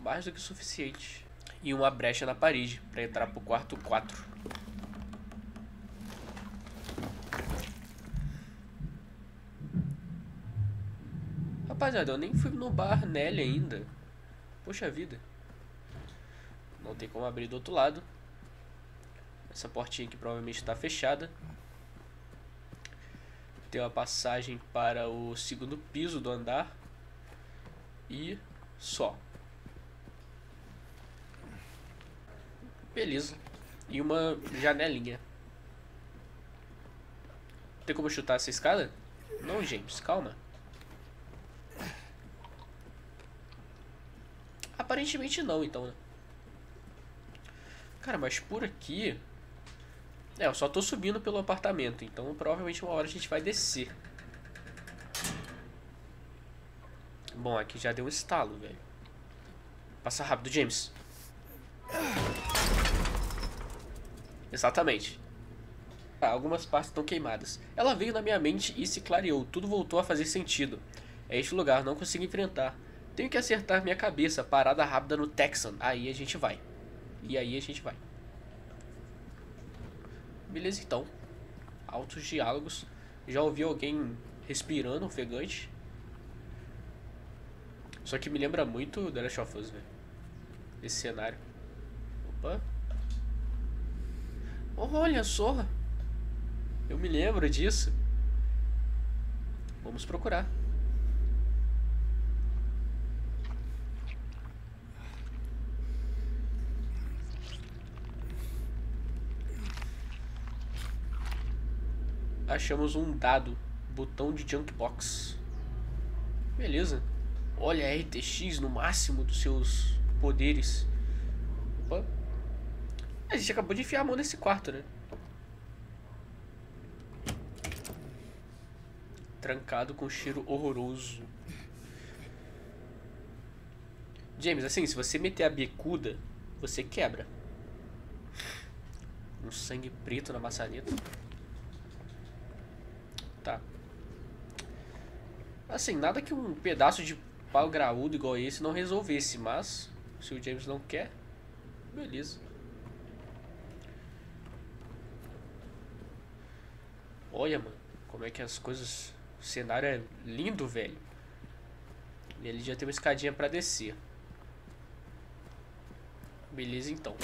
mais do que suficiente. E uma brecha na parede para entrar pro quarto 4. rapaziada, eu nem fui no bar Nelly ainda. Poxa vida. Não tem como abrir do outro lado. Essa portinha aqui provavelmente está fechada. Tem uma passagem para o segundo piso do andar. E só. Beleza. E uma janelinha. Tem como chutar essa escada? Não, James, calma. Aparentemente não, então, né? Cara, mas por aqui... É, eu só tô subindo pelo apartamento, então provavelmente uma hora a gente vai descer. Bom, aqui já deu um estalo, velho. Passa rápido, James. Exatamente. Ah, algumas partes estão queimadas. Ela veio na minha mente e se clareou. Tudo voltou a fazer sentido. É este lugar, não consigo enfrentar. Tenho que acertar minha cabeça. Parada rápida no Texan. Aí a gente vai. E aí a gente vai. Beleza, então. Altos diálogos. Já ouvi alguém respirando ofegante. Só que me lembra muito The Last of Us. Esse cenário. Opa. Olha só. Eu me lembro disso. Vamos procurar. Achamos um dado. Botão de Junkbox. Beleza. Olha, RTX no máximo dos seus poderes. Opa. A gente acabou de enfiar a mão nesse quarto, né? Trancado com cheiro horroroso. James, assim, se você meter a bicuda, você quebra. Um sangue preto na maçaneta. Tá. Assim, nada que um pedaço de pau graúdo igual esse não resolvesse, mas se o James não quer, beleza. Olha, mano, como é que as coisas. O cenário é lindo, velho. E ele já tem uma escadinha pra descer. Beleza, então.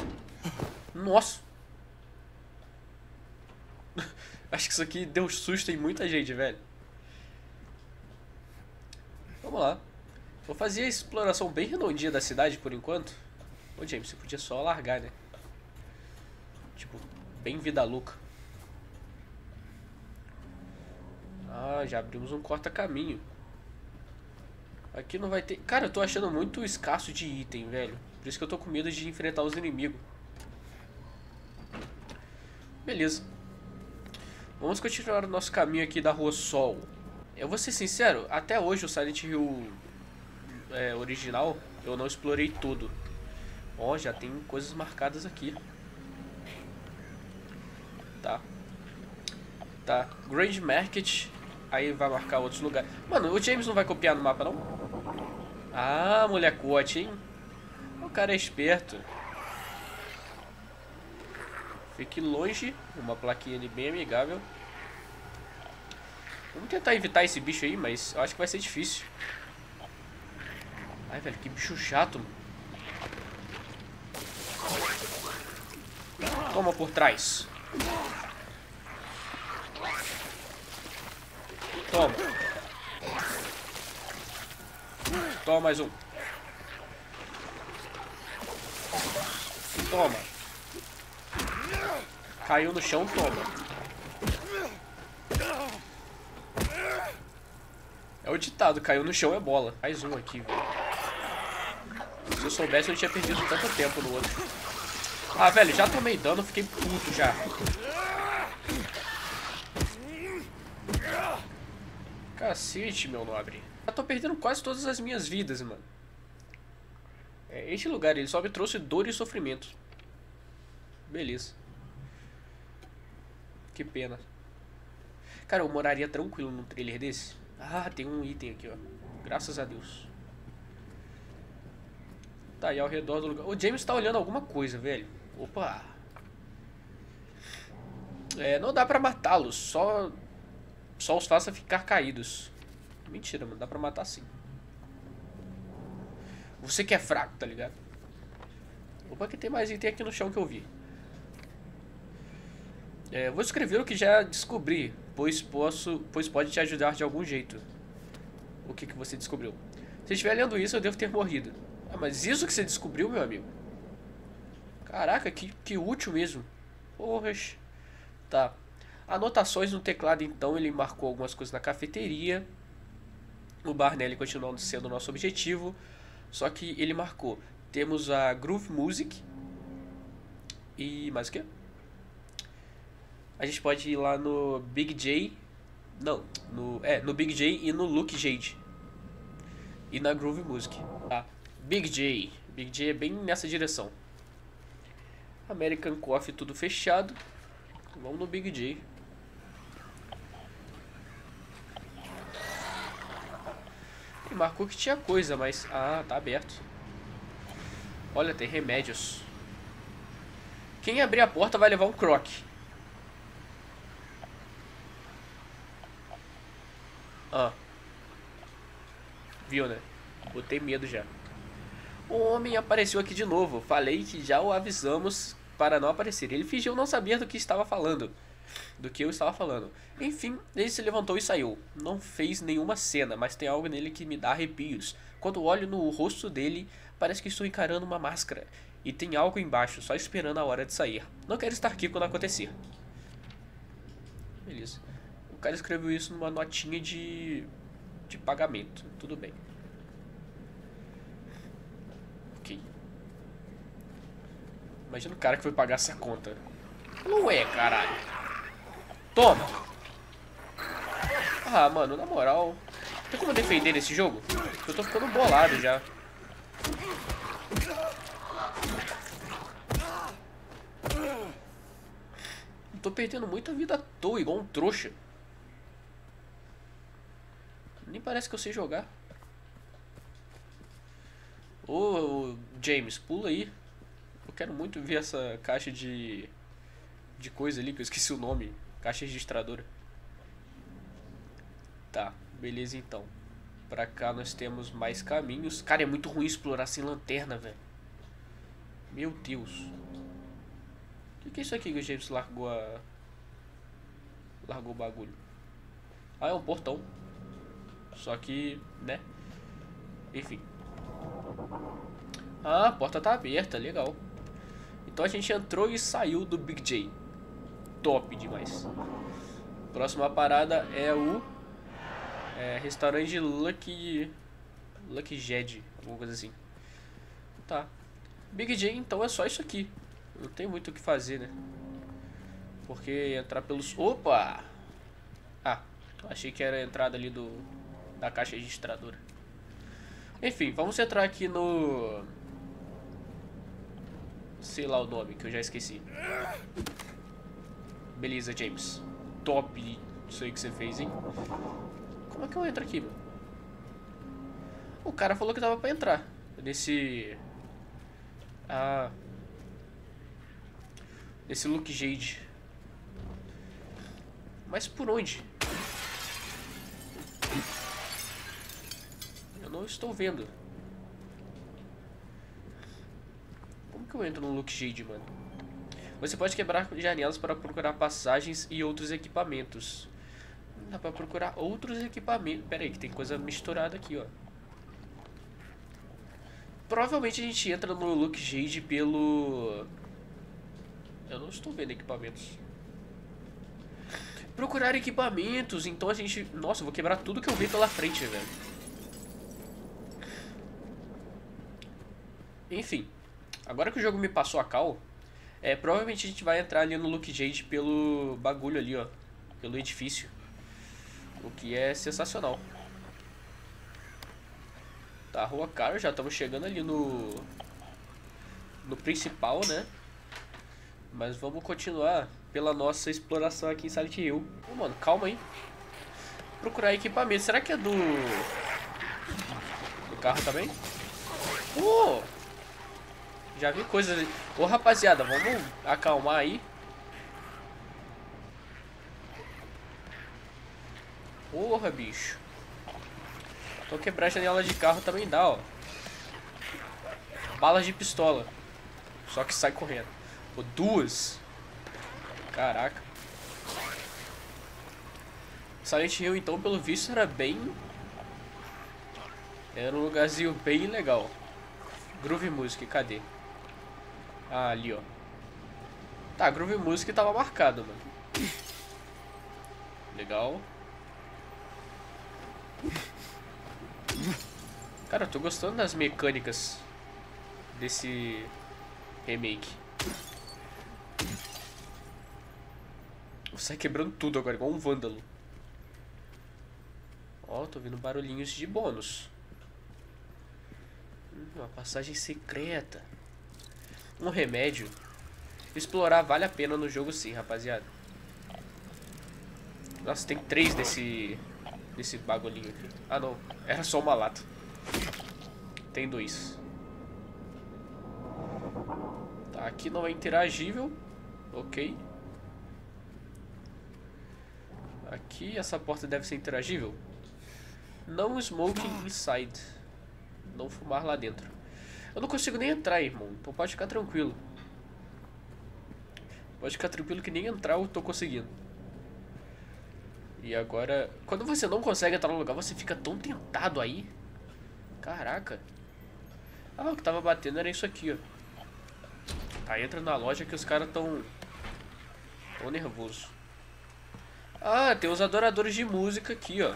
Nossa! Acho que isso aqui deu susto em muita gente, velho. Vamos lá. Vou fazer a exploração bem redondinha da cidade por enquanto. Ô, James, você podia só largar, né? Tipo, bem vida louca. Ah, já abrimos um corta-caminho. Aqui não vai ter... Cara, eu tô achando muito escasso de item, velho. Por isso que eu tô com medo de enfrentar os inimigos. Beleza. Vamos continuar o nosso caminho aqui da Rua Sol. Eu vou ser sincero, até hoje o Silent Hill é, original eu não explorei tudo. Ó, oh, já tem coisas marcadas aqui. Tá. Tá. Grand Market Aí vai marcar outros lugares. Mano, o James não vai copiar no mapa, não? Ah, molecote, hein? O cara é esperto. Fique longe. Uma plaquinha ali bem amigável. Vamos tentar evitar esse bicho aí, mas eu acho que vai ser difícil. Ai, velho, que bicho chato. Toma por trás. Toma. Toma mais um. Toma. Caiu no chão, toma. É o ditado, caiu no chão é bola. Mais um aqui, velho. Se eu soubesse, eu tinha perdido tanto tempo no outro. Ah, velho, já tomei dano, fiquei puto já. Cacete, meu nobre. Eu tô perdendo quase todas as minhas vidas, mano. É, este lugar, ele só me trouxe dor e sofrimento. Beleza. Que pena. Cara, eu moraria tranquilo num trailer desse. Ah, tem um item aqui, ó. Graças a Deus. Tá aí ao redor do lugar. O James tá olhando alguma coisa, velho. Opa. É, não dá pra matá-los. Só só os faça ficar caídos. Mentira, mano. Dá pra matar sim. Você que é fraco, tá ligado? Opa, que tem mais item aqui no chão que eu vi. É, vou escrever o que já descobri, pois posso, pois pode te ajudar de algum jeito. O que, que você descobriu? Se estiver lendo isso, eu devo ter morrido. Ah, mas isso que você descobriu, meu amigo? Caraca, que, que útil mesmo. Porras. Tá. Anotações no teclado, então, ele marcou algumas coisas na cafeteria. O Barnelli continuando sendo o nosso objetivo. Só que ele marcou. Temos a Groove Music. E mais o que? A gente pode ir lá no Big J. Não, no, é, no Big J e no Luke Jade. E na Groove Music. Tá. Big J. Big J é bem nessa direção. American Coffee tudo fechado. Vamos no Big J. Marcou que tinha coisa, mas... Ah, tá aberto. Olha, tem remédios. Quem abrir a porta vai levar um croque. Ah. Viu, né? Botei medo já. O homem apareceu aqui de novo. Falei que já o avisamos para não aparecer. Ele fingiu não saber do que estava falando. Do que eu estava falando. Enfim, ele se levantou e saiu. Não fez nenhuma cena, mas tem algo nele que me dá arrepios. Quando olho no rosto dele, parece que estou encarando uma máscara. E tem algo embaixo, só esperando a hora de sair. Não quero estar aqui quando acontecer. Beleza. O cara escreveu isso numa notinha de, de pagamento. Tudo bem. Ok. Imagina o cara que foi pagar essa conta. Não é, caralho. Toma. Ah, mano, na moral. Tem como defender nesse jogo? Eu tô ficando bolado já. Tô perdendo muita vida à toa, igual um trouxa. Nem parece que eu sei jogar. Ô, James, pula aí. Eu quero muito ver essa caixa de... De coisa ali, que eu esqueci o nome. Caixa registradora. Tá, beleza então. Pra cá nós temos mais caminhos. Cara, é muito ruim explorar sem lanterna, velho. Meu Deus. O que, que é isso aqui que o James largou a... Largou o bagulho? Ah, é um portão. Só que, né? Enfim. Ah, a porta tá aberta, legal. Então a gente entrou e saiu do Big J. Top demais. Próxima parada é o é, restaurante Lucky Lucky Jed, alguma coisa assim. Tá. Big J, então é só isso aqui. Não tem muito o que fazer, né? Porque entrar pelos... Opa! Ah, achei que era a entrada ali do da caixa registradora. Enfim, vamos entrar aqui no... Sei lá o nome, que eu já esqueci. Beleza, James. Top isso aí que você fez, hein? Como é que eu entro aqui, meu? O cara falou que dava pra entrar. Nesse... Ah... Nesse Look Jade. Mas por onde? Eu não estou vendo. Como que eu entro no Look Jade, mano? Você pode quebrar janelas para procurar passagens e outros equipamentos. Dá pra procurar outros equipamentos. Pera aí, que tem coisa misturada aqui, ó. Provavelmente a gente entra no Look Jade pelo... Eu não estou vendo equipamentos. Procurar equipamentos, então a gente... Nossa, vou quebrar tudo que eu vi pela frente, velho. Enfim. Agora que o jogo me passou a cal, é, provavelmente a gente vai entrar ali no Look Jade pelo bagulho ali, ó. Pelo edifício. O que é sensacional. Tá, Rua Cara, já estamos chegando ali no... No principal, né? Mas vamos continuar pela nossa exploração aqui em Silent Hill. Mano, calma aí. Procurar equipamento. Será que é do... Do carro também? Uh! Já vi coisas ali. Ô, rapaziada, vamos acalmar aí. Porra, bicho. Então quebrar a janela de carro também dá, ó. balas de pistola. Só que sai correndo. Pô, duas. Caraca. Silent Hill, então, pelo visto, era bem... Era um lugarzinho bem legal. Groove Music, cadê? Ah, ali, ó. Tá, Groove Music tava marcado, mano. Legal. Cara, eu tô gostando das mecânicas desse remake. Sair quebrando tudo agora, igual um vândalo. Ó, tô ouvindo barulhinhos de bônus. Hum, uma passagem secreta. Um remédio. Explorar vale a pena no jogo sim, rapaziada. Nossa, tem três desse... Desse bagulhinho aqui. Ah, não. Era só uma lata. Tem dois. Tá, aqui não é interagível. Ok. Aqui essa porta deve ser interagível. Não smoking inside. Não fumar lá dentro. Eu não consigo nem entrar, irmão. Então pode ficar tranquilo. Pode ficar tranquilo que nem entrar eu tô conseguindo. E agora... Quando você não consegue entrar no lugar, você fica tão tentado aí. Caraca. Ah, o que tava batendo era isso aqui, ó. Tá, entra na loja que os caras tão... Tão nervoso. Ah, tem os adoradores de música aqui, ó.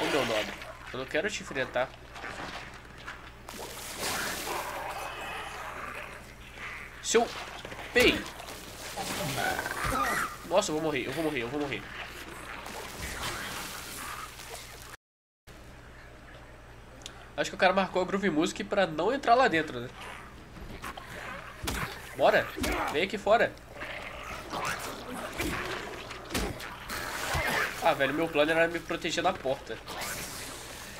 Ô meu nome, eu não quero te enfrentar. Seu... Pei! Nossa, eu vou morrer, eu vou morrer, eu vou morrer. Acho que o cara marcou a Groove Music pra não entrar lá dentro, né? Bora! Vem aqui fora! Ah, velho, meu plano era me proteger na porta.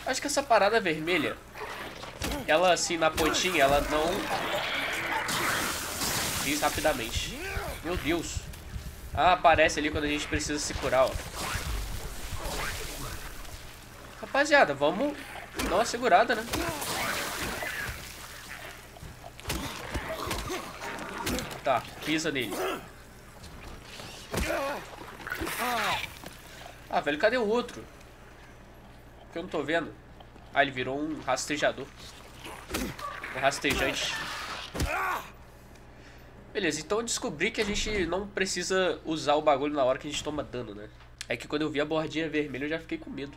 Acho que essa parada vermelha, ela assim, na pontinha, ela não... Rapidamente. Meu Deus. Ah, aparece ali quando a gente precisa se curar, ó. Rapaziada, vamos dar uma segurada, né? Tá, pisa nele. Ah, velho, cadê o outro? Que eu não tô vendo. Ah, ele virou um rastejador. Um rastejante. Beleza, então eu descobri que a gente não precisa usar o bagulho na hora que a gente toma dano, né? É que quando eu vi a bordinha vermelha eu já fiquei com medo.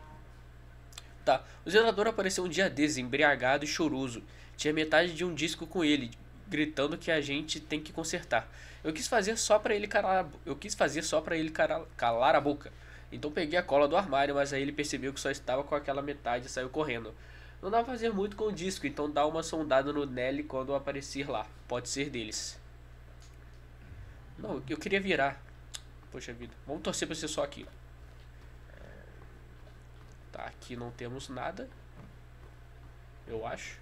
Tá, o zelador apareceu um dia desses, embriagado e choroso. Tinha metade de um disco com ele, gritando que a gente tem que consertar. Eu quis fazer só para ele calar, eu quis fazer só para ele calar, calar a boca. Então peguei a cola do armário, mas aí ele percebeu que só estava com aquela metade e saiu correndo. Não dá pra fazer muito com o disco, então dá uma sondada no Nelly quando aparecer lá. Pode ser deles. Não, eu queria virar. Poxa vida. Vamos torcer pra ser só aqui. Tá, aqui não temos nada. Eu acho.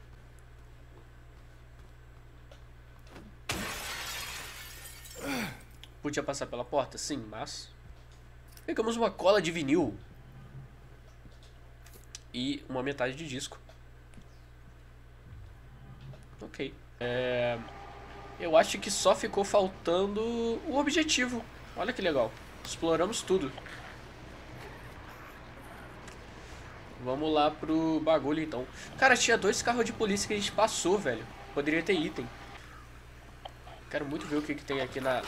Podia passar pela porta? Sim, mas... Pegamos uma cola de vinil. E uma metade de disco. Ok. É... Eu acho que só ficou faltando o objetivo. Olha que legal. Exploramos tudo. Vamos lá pro bagulho então. Cara, tinha dois carros de polícia que a gente passou, velho. Poderia ter item. Quero muito ver o que, que tem aqui na,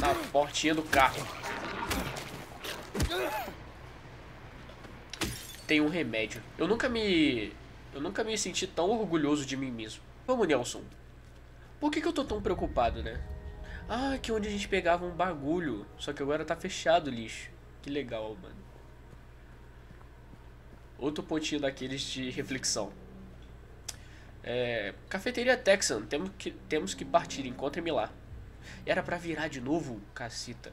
na portinha do carro. Tem um remédio. Eu nunca me... Eu nunca me senti tão orgulhoso de mim mesmo. Vamos, Nelson. Por que, que eu tô tão preocupado, né? Ah, que onde a gente pegava um bagulho. Só que agora tá fechado o lixo. Que legal, mano. Outro pontinho daqueles de reflexão. É, cafeteria Texan. Temos que, temos que partir. Encontre-me lá. Era pra virar de novo, cacita.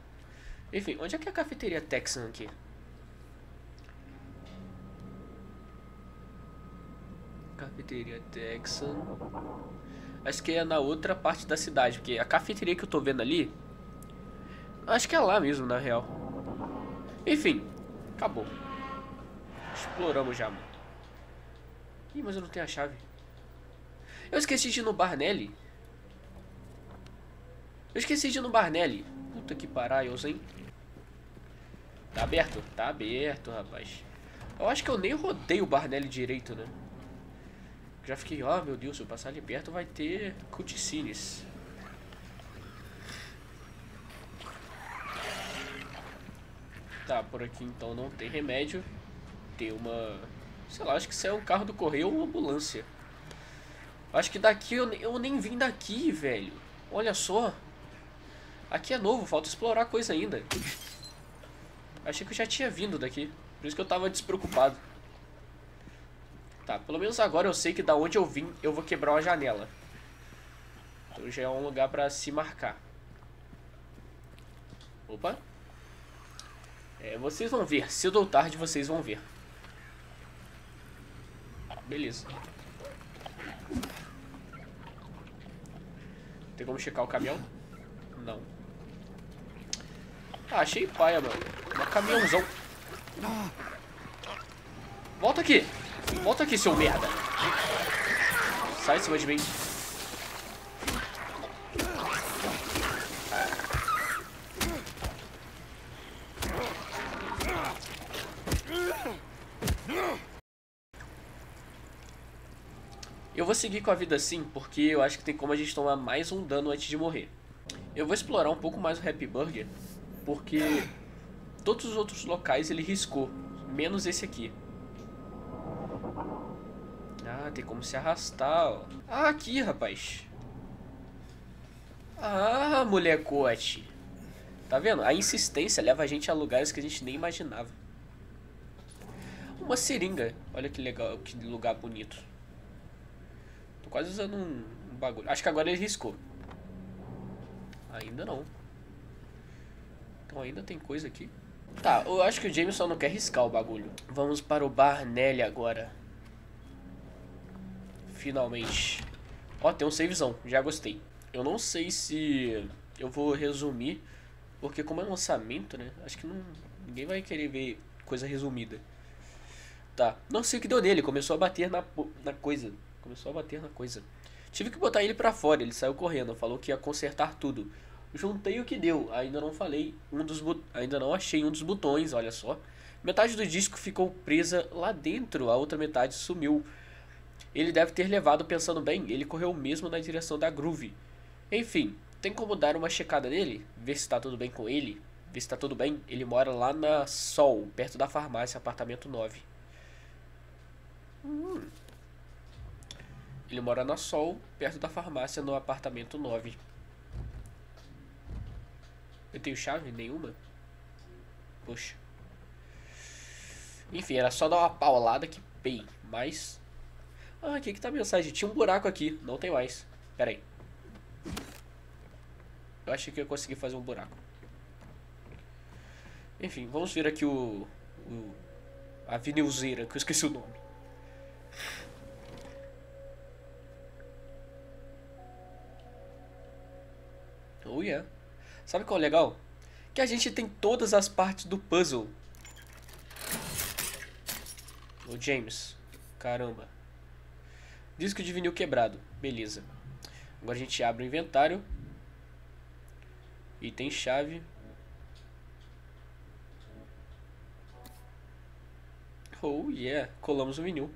Enfim, onde é que é a cafeteria Texan aqui? Cafeteria Texan. Acho que é na outra parte da cidade, porque a cafeteria que eu tô vendo ali, acho que é lá mesmo, na real. Enfim, acabou. Exploramos já, mano. Ih, mas eu não tenho a chave. Eu esqueci de ir no Barnelli. Eu esqueci de ir no Barnelli. Puta que paraios, hein? Tá aberto? Tá aberto, rapaz. Eu acho que eu nem rodei o Barnelli direito, né? Já fiquei, ó, oh, meu Deus, se eu passar ali perto vai ter cutscenes. Tá, por aqui então não tem remédio. Tem uma... Sei lá, acho que isso é um carro do correio ou uma ambulância. Acho que daqui eu, eu nem vim daqui, velho. Olha só. Aqui é novo, falta explorar coisa ainda. Achei que eu já tinha vindo daqui. Por isso que eu tava despreocupado. Tá, pelo menos agora eu sei que da onde eu vim eu vou quebrar uma janela. Então já é um lugar pra se marcar. Opa. É, vocês vão ver. Cedo ou tarde vocês vão ver. Beleza. Tem como checar o caminhão? Não. Ah, achei paia, mano. Um caminhãozão. Volta aqui. Volta aqui, seu merda. Sai de cima de mim. Eu vou seguir com a vida assim, porque eu acho que tem como a gente tomar mais um dano antes de morrer. Eu vou explorar um pouco mais o Happy Burger, porque todos os outros locais ele riscou, menos esse aqui. Ah, tem como se arrastar, ó. Ah, aqui, rapaz. Ah, molecote. Tá vendo? A insistência leva a gente a lugares que a gente nem imaginava. Uma seringa. Olha que legal, que lugar bonito. Tô quase usando um, um bagulho. Acho que agora ele riscou. Ainda não. Então ainda tem coisa aqui. Tá, eu acho que o Jameson não quer riscar o bagulho. Vamos para o Barnelli agora. Finalmente. Ó, tem um savezão. Já gostei. Eu não sei se eu vou resumir. Porque como é lançamento, né? Acho que não, ninguém vai querer ver coisa resumida. Tá. Não sei o que deu nele. Começou a bater na, na coisa. Começou a bater na coisa. Tive que botar ele pra fora, ele saiu correndo, falou que ia consertar tudo. Juntei o que deu, ainda não falei um dos ainda não achei um dos botões, olha só. Metade do disco ficou presa lá dentro, a outra metade sumiu. Ele deve ter levado pensando bem, ele correu mesmo na direção da Groove. Enfim, tem como dar uma checada nele? Ver se está tudo bem com ele? Ver se está tudo bem? Ele mora lá na Sol, perto da farmácia, apartamento 9. Hum. Ele mora na Sol, perto da farmácia, no apartamento 9. Eu tenho chave? Nenhuma? Poxa. Enfim, era só dar uma paulada que bem, mas... Ah, aqui que tá a mensagem. Tinha um buraco aqui, não tem mais. Pera aí. Eu achei que eu ia conseguir fazer um buraco. Enfim, vamos ver aqui o... o a vinilzeira, que eu esqueci o nome. Oh yeah. Sabe qual é legal? Que a gente tem todas as partes do puzzle. O James. Caramba. Disco de vinil quebrado. Beleza. Agora a gente abre o inventário. E tem chave. Oh yeah. Colamos o vinil.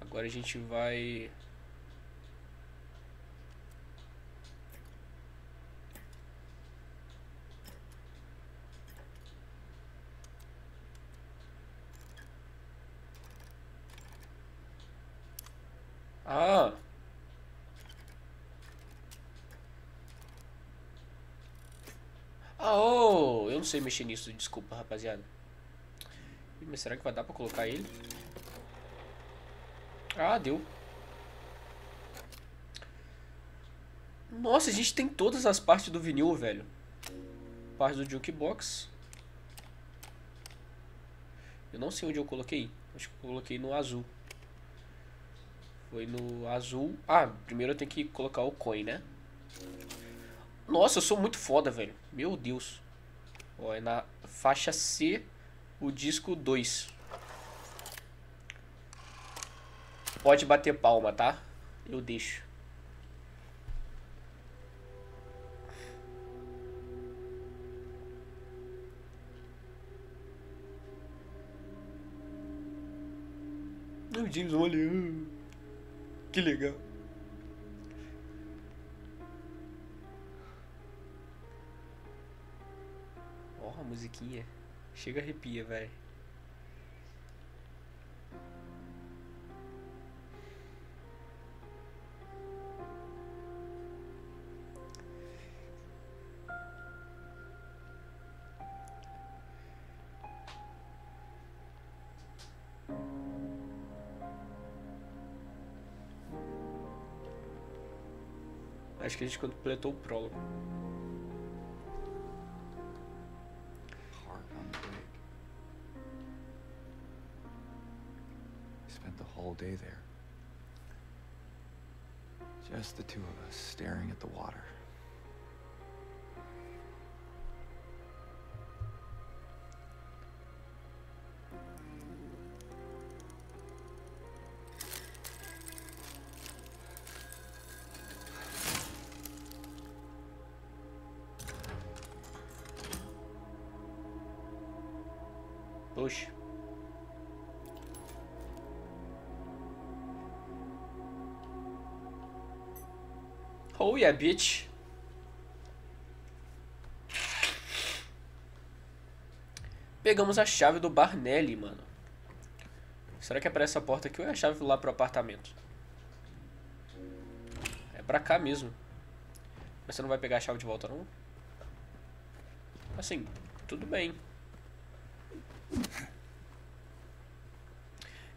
Agora a gente vai Ah. Ah, oh, eu não sei mexer nisso, desculpa, rapaziada. Mas será que vai dar pra colocar ele? Ah, deu. Nossa, a gente tem todas as partes do vinil, velho. Parte do jukebox. Eu não sei onde eu coloquei. Acho que eu coloquei no azul. Foi no azul. Ah, primeiro eu tenho que colocar o coin, né? Nossa, eu sou muito foda, velho. Meu Deus. Ó, é na faixa C, o disco 2. Pode bater palma, tá? Eu deixo. O James, olha. Que legal. Musiquinha. Chega arrepia, velho. Acho que a gente completou o prólogo. Day there. Just the two of us staring at the water. Oh yeah, bitch. Pegamos a chave do Barnelli, mano. Será que é pra essa porta aqui ou é a chave lá pro apartamento? É pra cá mesmo. Mas você não vai pegar a chave de volta, não? Assim, tudo bem.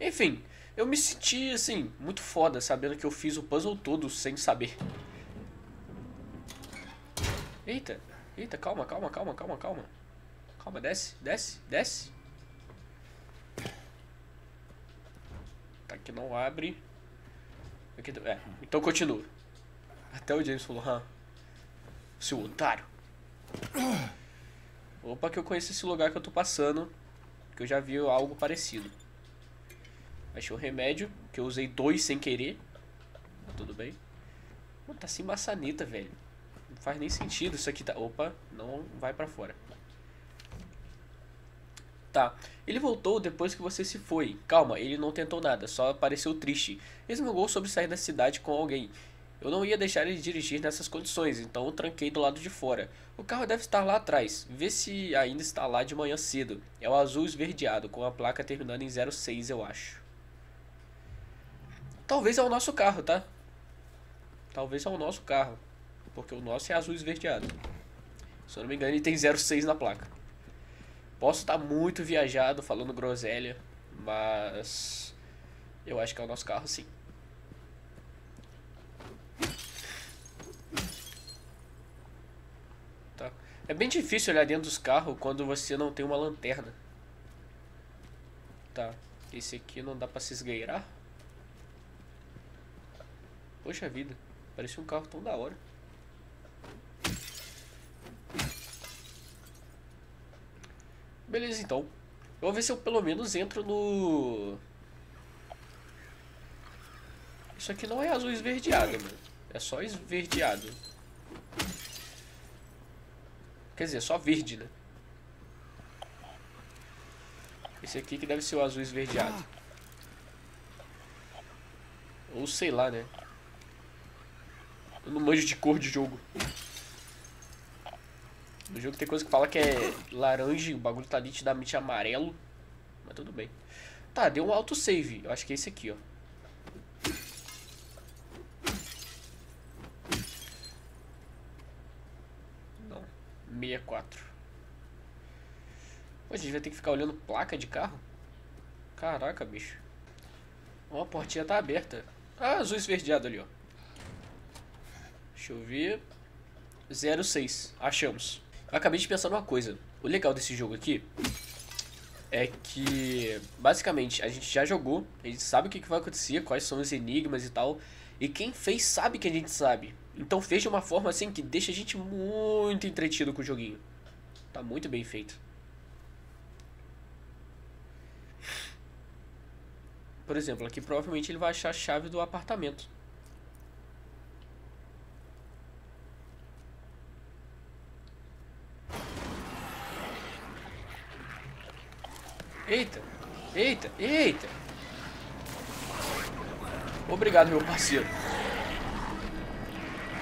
Enfim, eu me senti, assim, muito foda sabendo que eu fiz o puzzle todo sem saber. Eita, eita, calma, calma, calma, calma, calma. Calma, desce, desce, desce. Tá aqui não abre. Aqui, é, então continua. Até o James falou, hã? Seu otário. Opa, que eu conheço esse lugar que eu tô passando. Que eu já vi algo parecido. Achei o remédio, que eu usei dois sem querer. Mas tudo bem. Mano, tá sem maçaneta, velho. Não faz nem sentido isso aqui tá. Opa, não vai pra fora. Tá. Ele voltou depois que você se foi. Calma, ele não tentou nada, só apareceu triste. Resmungou sobre sair da cidade com alguém. Eu não ia deixar ele dirigir nessas condições, então eu tranquei do lado de fora. O carro deve estar lá atrás. Vê se ainda está lá de manhã cedo. É o azul esverdeado, com a placa terminando em 06, eu acho. Talvez é o nosso carro, tá? Talvez é o nosso carro. Porque o nosso é azul esverdeado. Se eu não me engano, ele tem 06 na placa. Posso estar muito viajado falando groselha, mas eu acho que é o nosso carro sim. Tá. É bem difícil olhar dentro dos carros quando você não tem uma lanterna. Tá. Esse aqui não dá pra se esgueirar? Poxa vida, parecia um carro tão da hora. Beleza, então. Eu vou ver se eu pelo menos entro no... Isso aqui não é azul esverdeado, mano. É só esverdeado. Quer dizer, só verde, né? Esse aqui que deve ser o azul esverdeado. Ou sei lá, né? Eu não manjo de cor de jogo. No jogo tem coisa que fala que é laranja o bagulho tá nitidamente amarelo. Mas tudo bem. Tá, deu um autosave. Eu acho que é esse aqui, ó. Não. 64. Pô, a gente vai ter que ficar olhando placa de carro? Caraca, bicho. Ó, a portinha tá aberta. Ah, azul esverdeado ali, ó. Deixa eu ver. 06. Achamos. Eu acabei de pensar numa coisa. O legal desse jogo aqui é que, basicamente, a gente já jogou, a gente sabe o que vai acontecer, quais são os enigmas e tal. E quem fez sabe que a gente sabe. Então fez de uma forma assim que deixa a gente muito entretido com o joguinho. Tá muito bem feito. Por exemplo, aqui provavelmente ele vai achar a chave do apartamento. Eita, eita, eita. Obrigado, meu parceiro.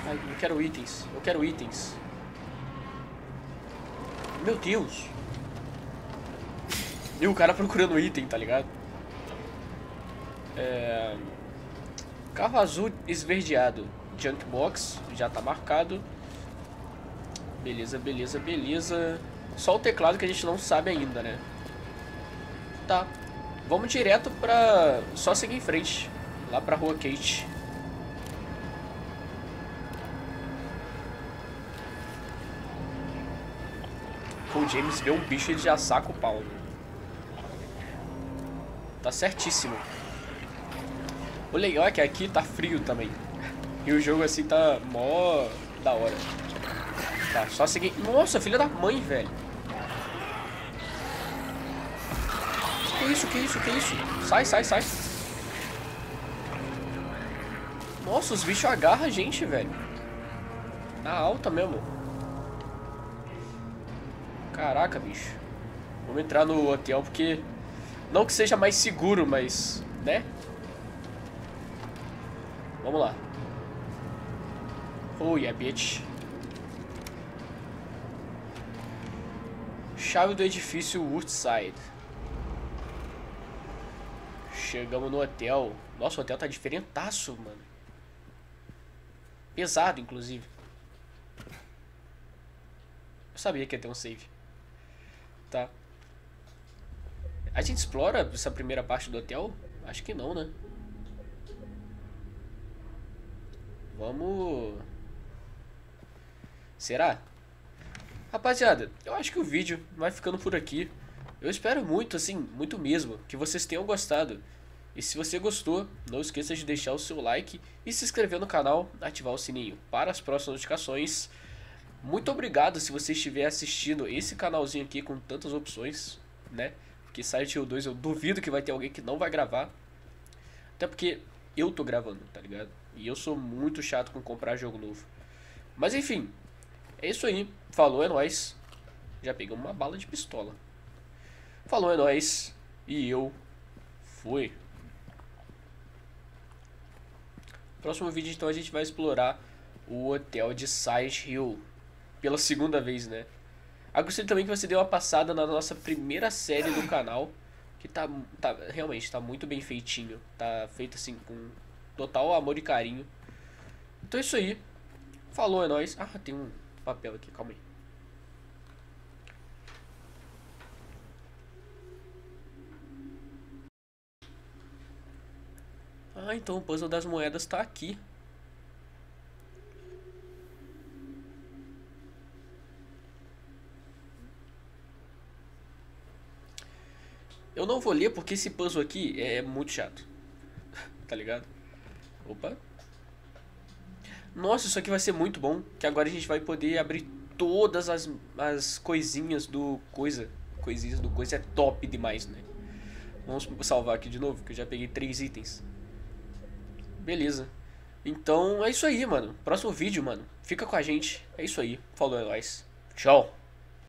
Ai, eu quero itens, eu quero itens. Meu Deus. E o cara procurando item, tá ligado? É... Carro azul esverdeado. Junk box, já tá marcado. Beleza, beleza, beleza. Só o teclado que a gente não sabe ainda, né? Tá. Vamos direto pra... Só seguir em frente. Lá pra rua Kate. O James vê um bicho e ele já saca o pau. Tá certíssimo. O legal é que aqui tá frio também. E o jogo assim tá mó da hora. Tá, só seguir. Nossa, filha da mãe, velho. Isso, que isso, que isso? Sai, sai, sai. Nossa, os bichos agarram a gente, velho. Na alta mesmo. Caraca, bicho. Vamos entrar no hotel porque... Não que seja mais seguro, mas... Né? Vamos lá. Oh, yeah, bitch. Chave do edifício Woodside. Chegamos no hotel. Nossa, o hotel tá diferentaço, mano. Pesado, inclusive. Eu sabia que ia ter um save. Tá. A gente explora essa primeira parte do hotel? Acho que não, né? Vamos... Será? Rapaziada, eu acho que o vídeo vai ficando por aqui. Eu espero muito, assim, muito mesmo, que vocês tenham gostado. E se você gostou, não esqueça de deixar o seu like e se inscrever no canal, ativar o sininho para as próximas notificações. Muito obrigado se você estiver assistindo esse canalzinho aqui com tantas opções, né? Porque Silent Hill 2 eu duvido que vai ter alguém que não vai gravar. Até porque eu tô gravando, tá ligado? E eu sou muito chato com comprar jogo novo. Mas enfim, é isso aí. Falou, é nóis. Já pegamos uma bala de pistola. Falou, é nóis. E eu fui. Próximo vídeo, então, a gente vai explorar o hotel de Silent Hill. Pela segunda vez, né? Gostei também que você deu uma passada na nossa primeira série do canal. Que tá, tá realmente, tá muito bem feitinho. Tá feito assim, com total amor e carinho. Então é isso aí. Falou, é nóis. Ah, tem um papel aqui, calma aí. Ah, então o puzzle das moedas tá aqui. Eu não vou ler porque esse puzzle aqui é muito chato. tá ligado? Opa. Nossa, isso aqui vai ser muito bom. Que agora a gente vai poder abrir todas as, as coisinhas do coisa. Coisinhas do coisa é top demais, né? Vamos salvar aqui de novo, que eu já peguei três itens. Beleza. Então é isso aí, mano. Próximo vídeo, mano. Fica com a gente. É isso aí. Falou, é nóis. Tchau.